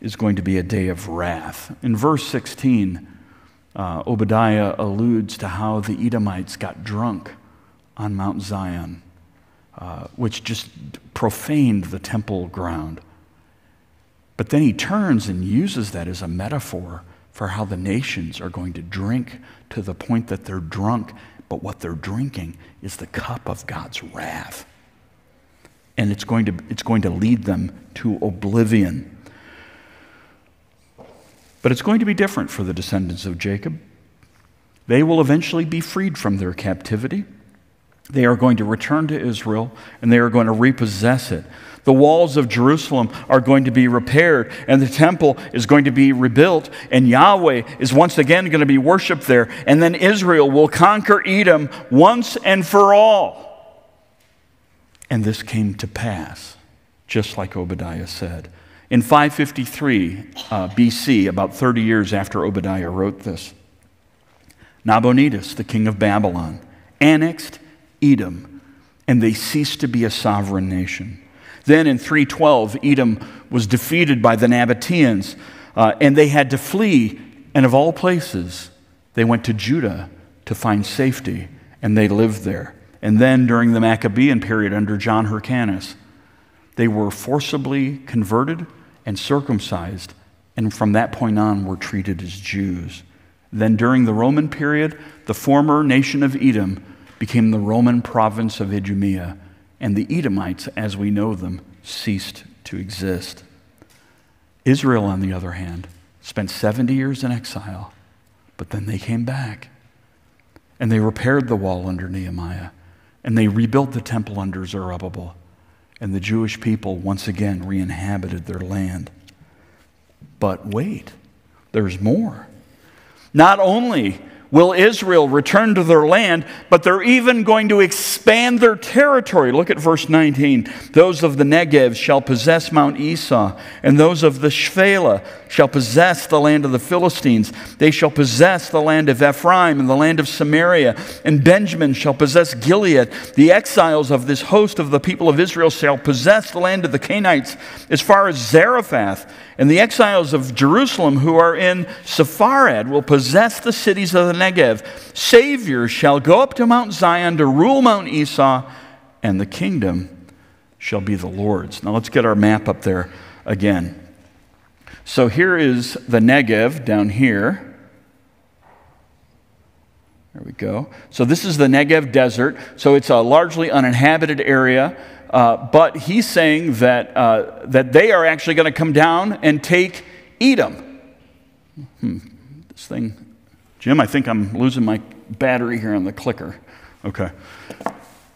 is going to be a day of wrath. In verse 16, uh, Obadiah alludes to how the Edomites got drunk on Mount Zion, uh, which just profaned the temple ground. But then he turns and uses that as a metaphor for how the nations are going to drink to the point that they're drunk, but what they're drinking is the cup of God's wrath. And it's going to, it's going to lead them to oblivion. But it's going to be different for the descendants of Jacob. They will eventually be freed from their captivity. They are going to return to Israel and they are going to repossess it. The walls of Jerusalem are going to be repaired, and the temple is going to be rebuilt, and Yahweh is once again going to be worshiped there. And then Israel will conquer Edom once and for all. And this came to pass, just like Obadiah said. In 553 uh, BC, about 30 years after Obadiah wrote this, Nabonidus, the king of Babylon, annexed Edom, and they ceased to be a sovereign nation. Then in 312, Edom was defeated by the Nabateans, uh, and they had to flee. And of all places, they went to Judah to find safety, and they lived there. And then during the Maccabean period under John Hyrcanus, they were forcibly converted and circumcised, and from that point on were treated as Jews. Then during the Roman period, the former nation of Edom became the Roman province of Idumea, and the Edomites, as we know them, ceased to exist. Israel, on the other hand, spent 70 years in exile, but then they came back. And they repaired the wall under Nehemiah, and they rebuilt the temple under Zerubbabel and the Jewish people once again re inhabited their land. But wait, there's more. Not only will Israel return to their land, but they're even going to expand their territory. Look at verse 19. Those of the Negev shall possess Mount Esau, and those of the Shephelah shall possess the land of the Philistines. They shall possess the land of Ephraim and the land of Samaria, and Benjamin shall possess Gilead. The exiles of this host of the people of Israel shall possess the land of the Canaanites as far as Zarephath. And the exiles of Jerusalem who are in Sepharad will possess the cities of the Negev. Saviors shall go up to Mount Zion to rule Mount Esau, and the kingdom shall be the Lord's. Now let's get our map up there again. So here is the Negev down here. There we go. So this is the Negev desert. So it's a largely uninhabited area. Uh, but he's saying that, uh, that they are actually going to come down and take Edom. Hmm. This thing, Jim, I think I'm losing my battery here on the clicker. Okay.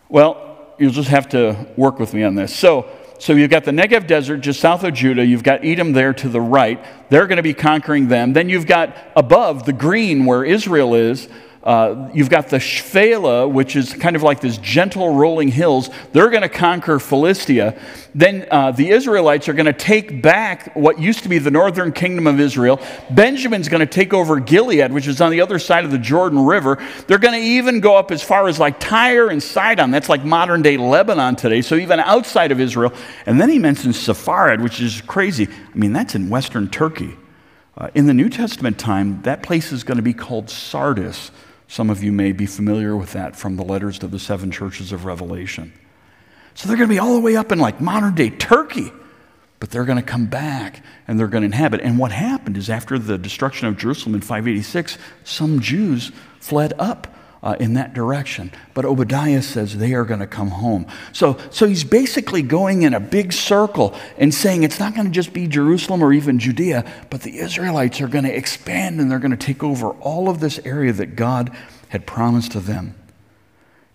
Well, you'll just have to work with me on this. So, so you've got the Negev desert just south of Judah. You've got Edom there to the right. They're going to be conquering them. Then you've got above the green where Israel is. Uh, you've got the Shephelah, which is kind of like this gentle rolling hills. They're going to conquer Philistia. Then uh, the Israelites are going to take back what used to be the northern kingdom of Israel. Benjamin's going to take over Gilead, which is on the other side of the Jordan River. They're going to even go up as far as like Tyre and Sidon. That's like modern day Lebanon today, so even outside of Israel. And then he mentions Sepharad, which is crazy. I mean, that's in western Turkey. Uh, in the New Testament time, that place is going to be called Sardis. Some of you may be familiar with that from the letters to the seven churches of Revelation. So they're going to be all the way up in like modern day Turkey, but they're going to come back and they're going to inhabit. And what happened is after the destruction of Jerusalem in 586, some Jews fled up uh, in that direction. But Obadiah says they are going to come home. So, so he's basically going in a big circle and saying it's not going to just be Jerusalem or even Judea, but the Israelites are going to expand and they're going to take over all of this area that God had promised to them.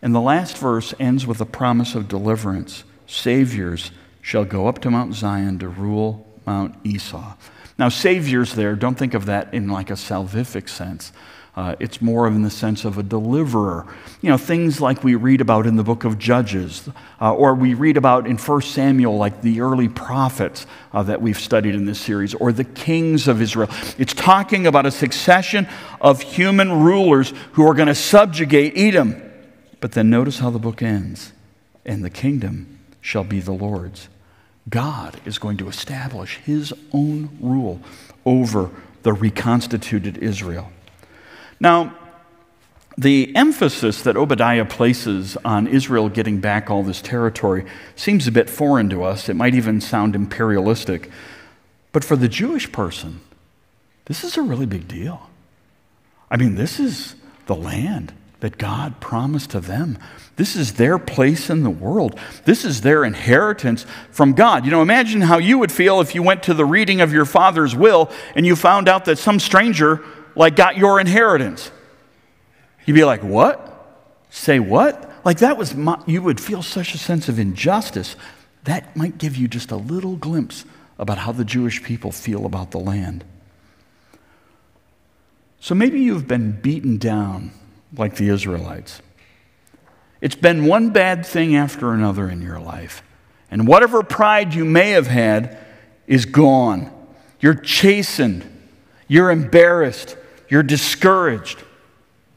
And the last verse ends with a promise of deliverance. Saviors shall go up to Mount Zion to rule Mount Esau. Now, Savior's there, don't think of that in like a salvific sense. Uh, it's more in the sense of a deliverer. You know, things like we read about in the book of Judges, uh, or we read about in 1 Samuel, like the early prophets uh, that we've studied in this series, or the kings of Israel. It's talking about a succession of human rulers who are going to subjugate Edom. But then notice how the book ends and the kingdom shall be the Lord's. God is going to establish his own rule over the reconstituted Israel. Now, the emphasis that Obadiah places on Israel getting back all this territory seems a bit foreign to us. It might even sound imperialistic. But for the Jewish person, this is a really big deal. I mean, this is the land that God promised to them. This is their place in the world. This is their inheritance from God. You know, imagine how you would feel if you went to the reading of your father's will and you found out that some stranger like got your inheritance. You'd be like, "What? Say what?" Like that was my, you would feel such a sense of injustice. That might give you just a little glimpse about how the Jewish people feel about the land. So maybe you've been beaten down like the Israelites. It's been one bad thing after another in your life. And whatever pride you may have had is gone. You're chastened. You're embarrassed. You're discouraged.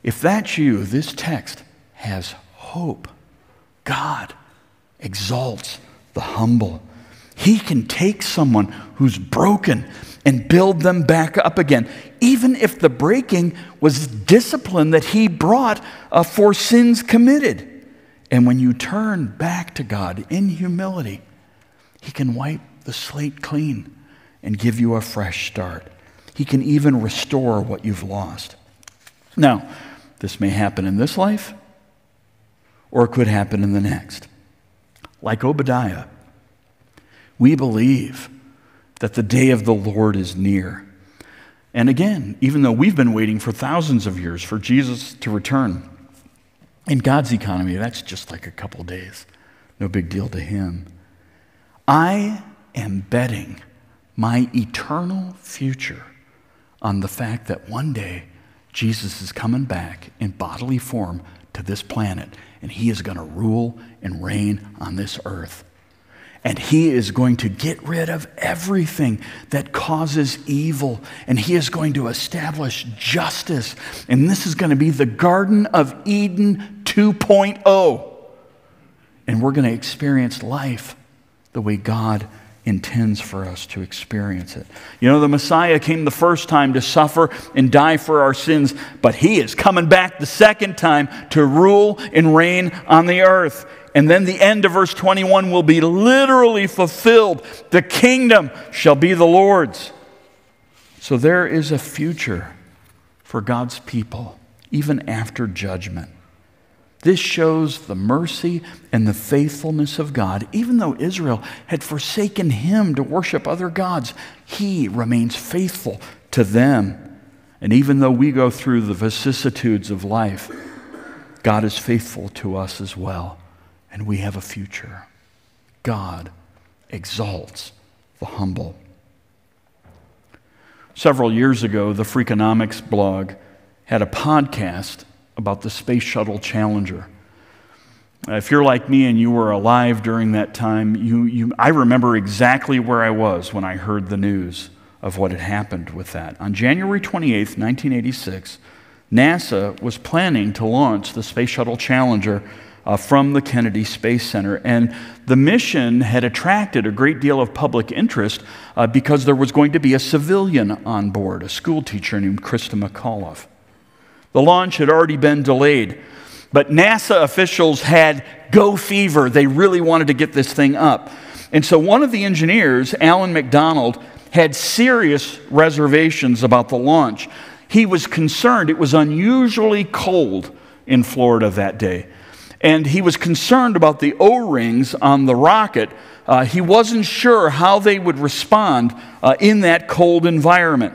If that's you, this text has hope. God exalts the humble. He can take someone who's broken and build them back up again, even if the breaking was discipline that He brought uh, for sins committed. And when you turn back to God in humility, He can wipe the slate clean and give you a fresh start. He can even restore what you've lost. Now, this may happen in this life, or it could happen in the next. Like Obadiah, we believe that the day of the Lord is near. And again, even though we've been waiting for thousands of years for Jesus to return, in God's economy, that's just like a couple days. No big deal to Him. I am betting my eternal future on the fact that one day Jesus is coming back in bodily form to this planet and He is going to rule and reign on this earth. And he is going to get rid of everything that causes evil. And he is going to establish justice. And this is going to be the Garden of Eden 2.0. And we're going to experience life the way God intends for us to experience it. You know, the Messiah came the first time to suffer and die for our sins, but he is coming back the second time to rule and reign on the earth. And then the end of verse 21 will be literally fulfilled. The kingdom shall be the Lord's. So there is a future for God's people, even after judgment. This shows the mercy and the faithfulness of God. Even though Israel had forsaken him to worship other gods, he remains faithful to them. And even though we go through the vicissitudes of life, God is faithful to us as well and we have a future. God exalts the humble. Several years ago, the Freakonomics blog had a podcast about the Space Shuttle Challenger. If you're like me and you were alive during that time, you, you, I remember exactly where I was when I heard the news of what had happened with that. On January 28, 1986, NASA was planning to launch the Space Shuttle Challenger uh, from the Kennedy Space Center. And the mission had attracted a great deal of public interest uh, because there was going to be a civilian on board, a school teacher named Christa McAuliffe. The launch had already been delayed, but NASA officials had go fever. They really wanted to get this thing up. And so one of the engineers, Allan McDonald, had serious reservations about the launch. He was concerned it was unusually cold in Florida that day and he was concerned about the O rings on the rocket. Uh, he wasn't sure how they would respond uh, in that cold environment.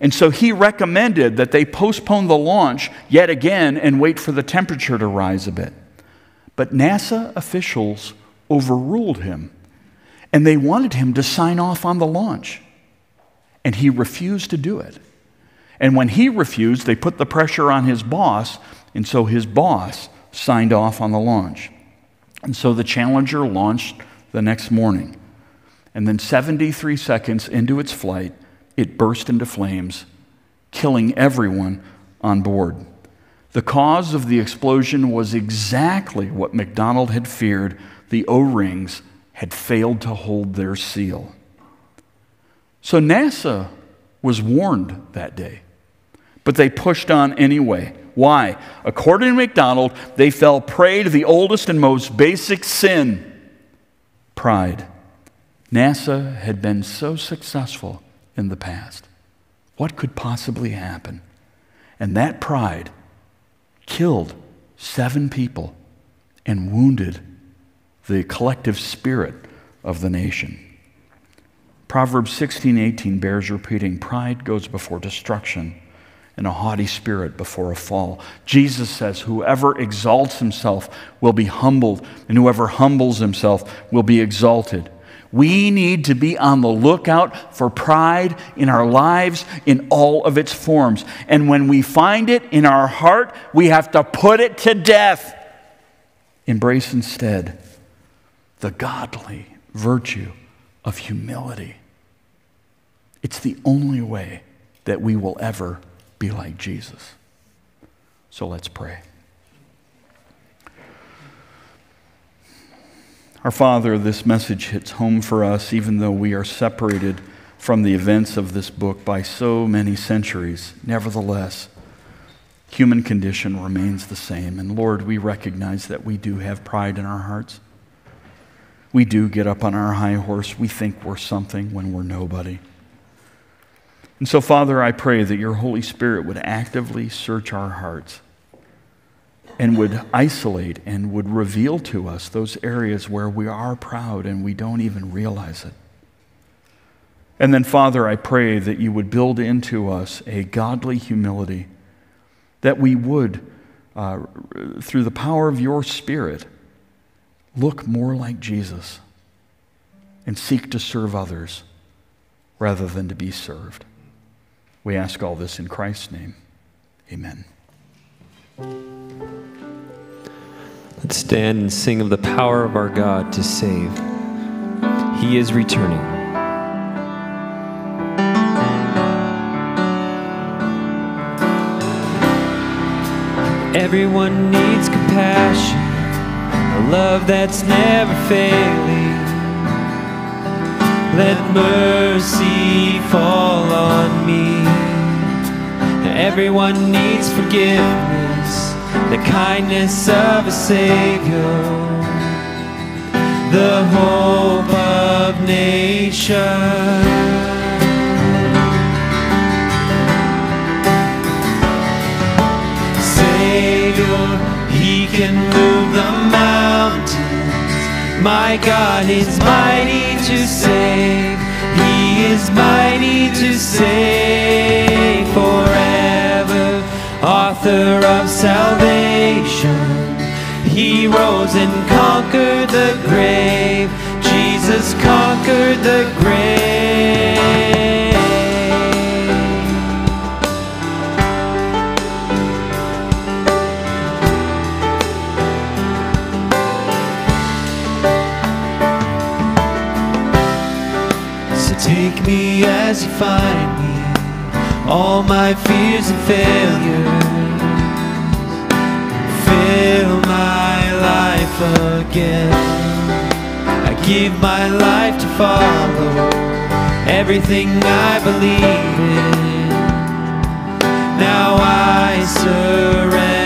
And so he recommended that they postpone the launch yet again and wait for the temperature to rise a bit. But NASA officials overruled him, and they wanted him to sign off on the launch. And he refused to do it. And when he refused, they put the pressure on his boss, and so his boss signed off on the launch. And so the Challenger launched the next morning. And then 73 seconds into its flight, it burst into flames, killing everyone on board. The cause of the explosion was exactly what McDonald had feared the O rings had failed to hold their seal. So NASA was warned that day, but they pushed on anyway. Why? According to McDonald, they fell prey to the oldest and most basic sin pride. NASA had been so successful in the past. What could possibly happen? And that pride killed seven people and wounded the collective spirit of the nation. Proverbs 16:18 bears repeating, pride goes before destruction and a haughty spirit before a fall. Jesus says, Whoever exalts himself will be humbled, and whoever humbles himself will be exalted. We need to be on the lookout for pride in our lives in all of its forms. And when we find it in our heart, we have to put it to death. Embrace instead the godly virtue of humility. It's the only way that we will ever be like Jesus. So let's pray. Our Father, this message hits home for us, even though we are separated from the events of this book by so many centuries. Nevertheless, human condition remains the same. And Lord, we recognize that we do have pride in our hearts. We do get up on our high horse. We think we're something when we're nobody. And so, Father, I pray that your Holy Spirit would actively search our hearts and would isolate and would reveal to us those areas where we are proud and we don't even realize it. And then, Father, I pray that you would build into us a godly humility, that we would, uh, through the power of your Spirit, look more like Jesus and seek to serve others rather than to be served. We ask all this in Christ's name. Amen. Let's stand and sing of the power of our God to save. He is returning. Everyone needs compassion, a love that's never failing. Let mercy fall on me. Everyone needs forgiveness, the kindness of a Savior, the hope of nations. He can move the mountains. My God is mighty to save. He is mighty to save forever. Author of salvation. He rose and conquered the grave. Jesus conquered the grave. So take me as you find all my fears and failures. Fill my life again. I give my life to follow everything I believe in. Now I surrender.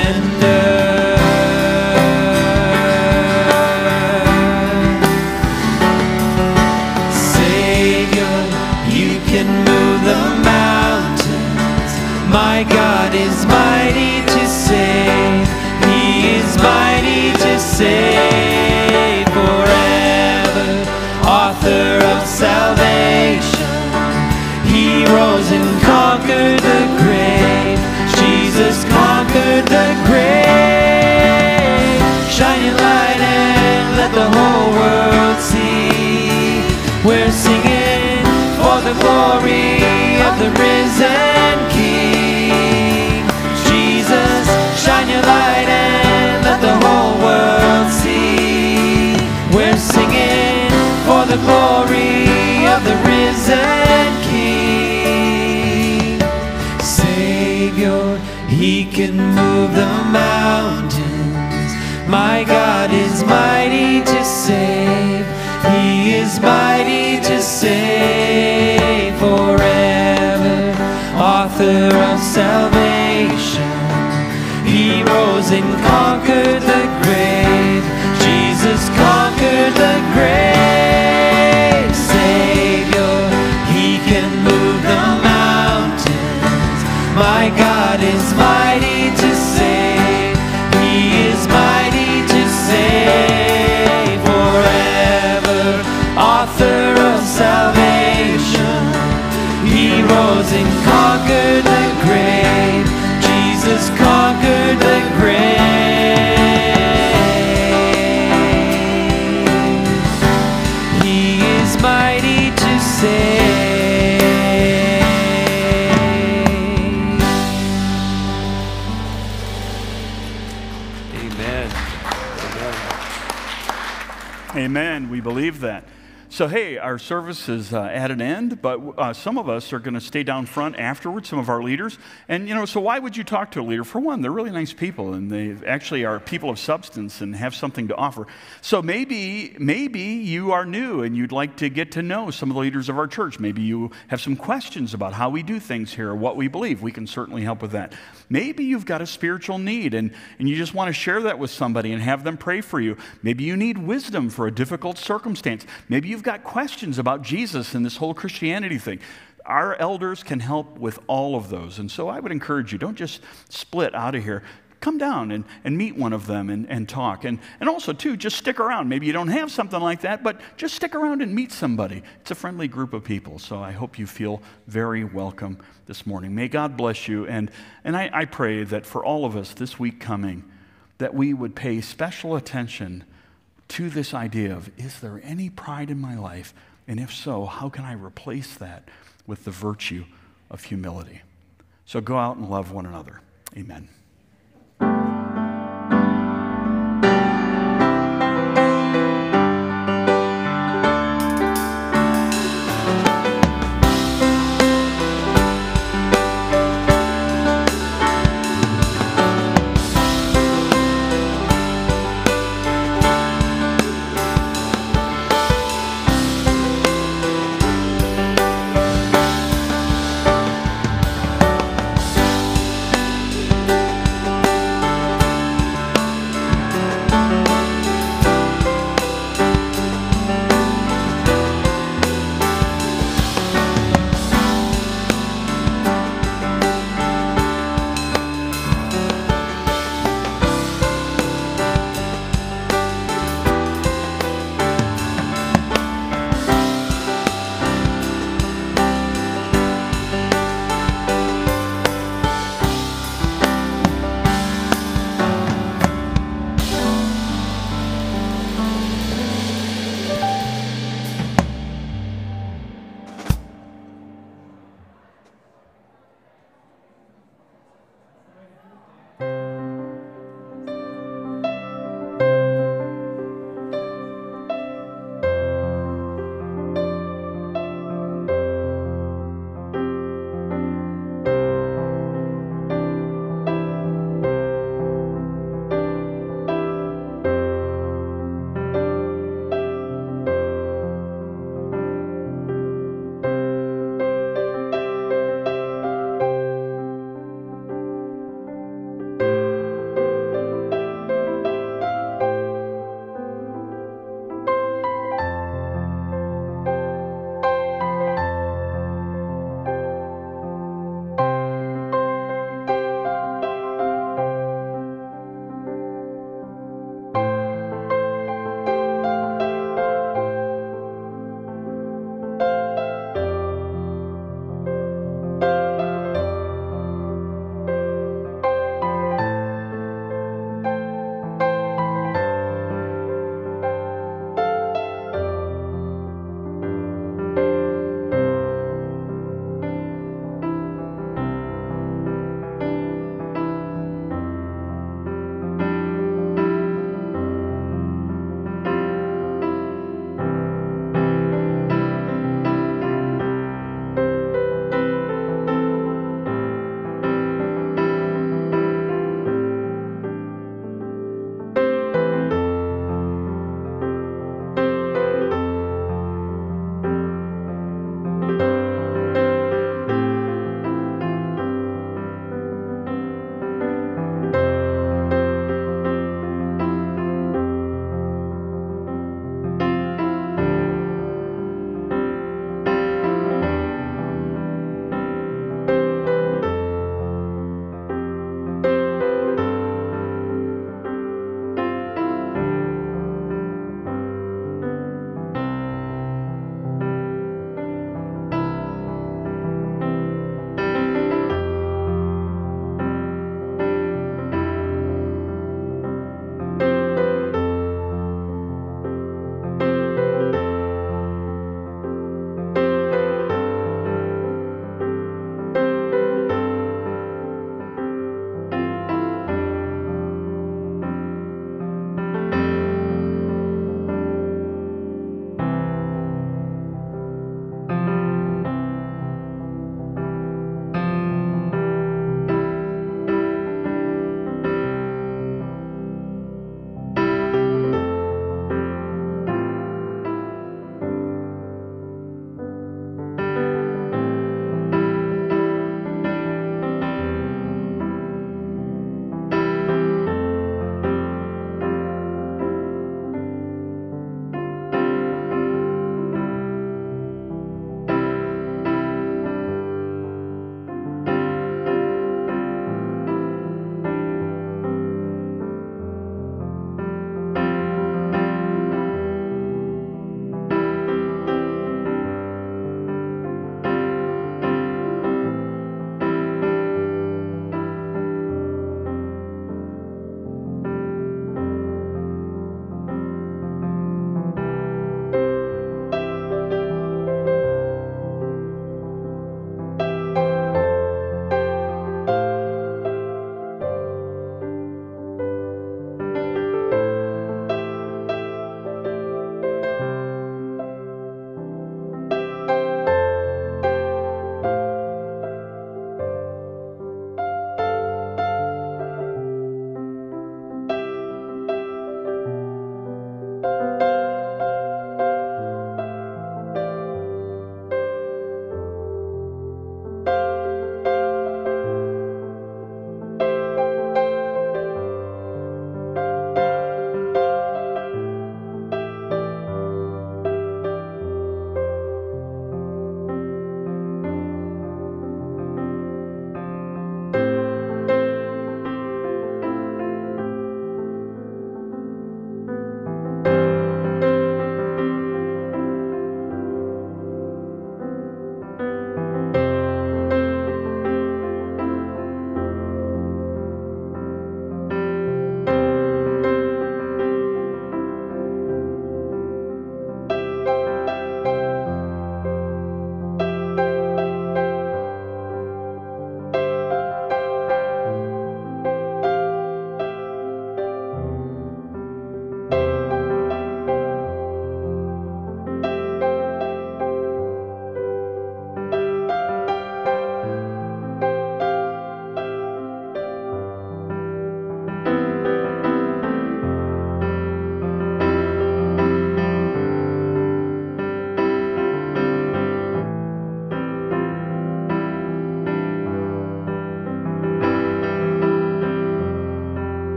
Mighty to save forever. Author of salvation. He rose and conquered the grave. Jesus conquered the grave. Shine your light and let the whole world see. We're singing for the glory of the risen see. We're singing for the glory of the risen King. Savior, He can move the mountains. My God is mighty to save. He is mighty to save forever. Author of salvation. He rose and conquered the grave. The grave. Amen. Amen. We believe that. So, hey, our service is uh, at an end, but uh, some of us are going to stay down front afterwards, some of our leaders. And, you know, so why would you talk to a leader? For one, they're really nice people, and they actually are people of substance and have something to offer. So maybe, maybe you are new and you'd like to get to know some of the leaders of our church. Maybe you have some questions about how we do things here what we believe. We can certainly help with that. Maybe you've got a spiritual need and, and you just want to share that with somebody and have them pray for you. Maybe you need wisdom for a difficult circumstance. Maybe you've got questions about Jesus and this whole Christianity thing. Our elders can help with all of those. And so I would encourage you don't just split out of here. Come down and, and meet one of them and, and talk. And, and also, too, just stick around. Maybe you don't have something like that, but just stick around and meet somebody. It's a friendly group of people. So I hope you feel very welcome this morning. May God bless you. And, and I, I pray that for all of us this week coming, that we would pay special attention to this idea of is there any pride in my life? And if so, how can I replace that with the virtue of humility? So go out and love one another. Amen. Thank you.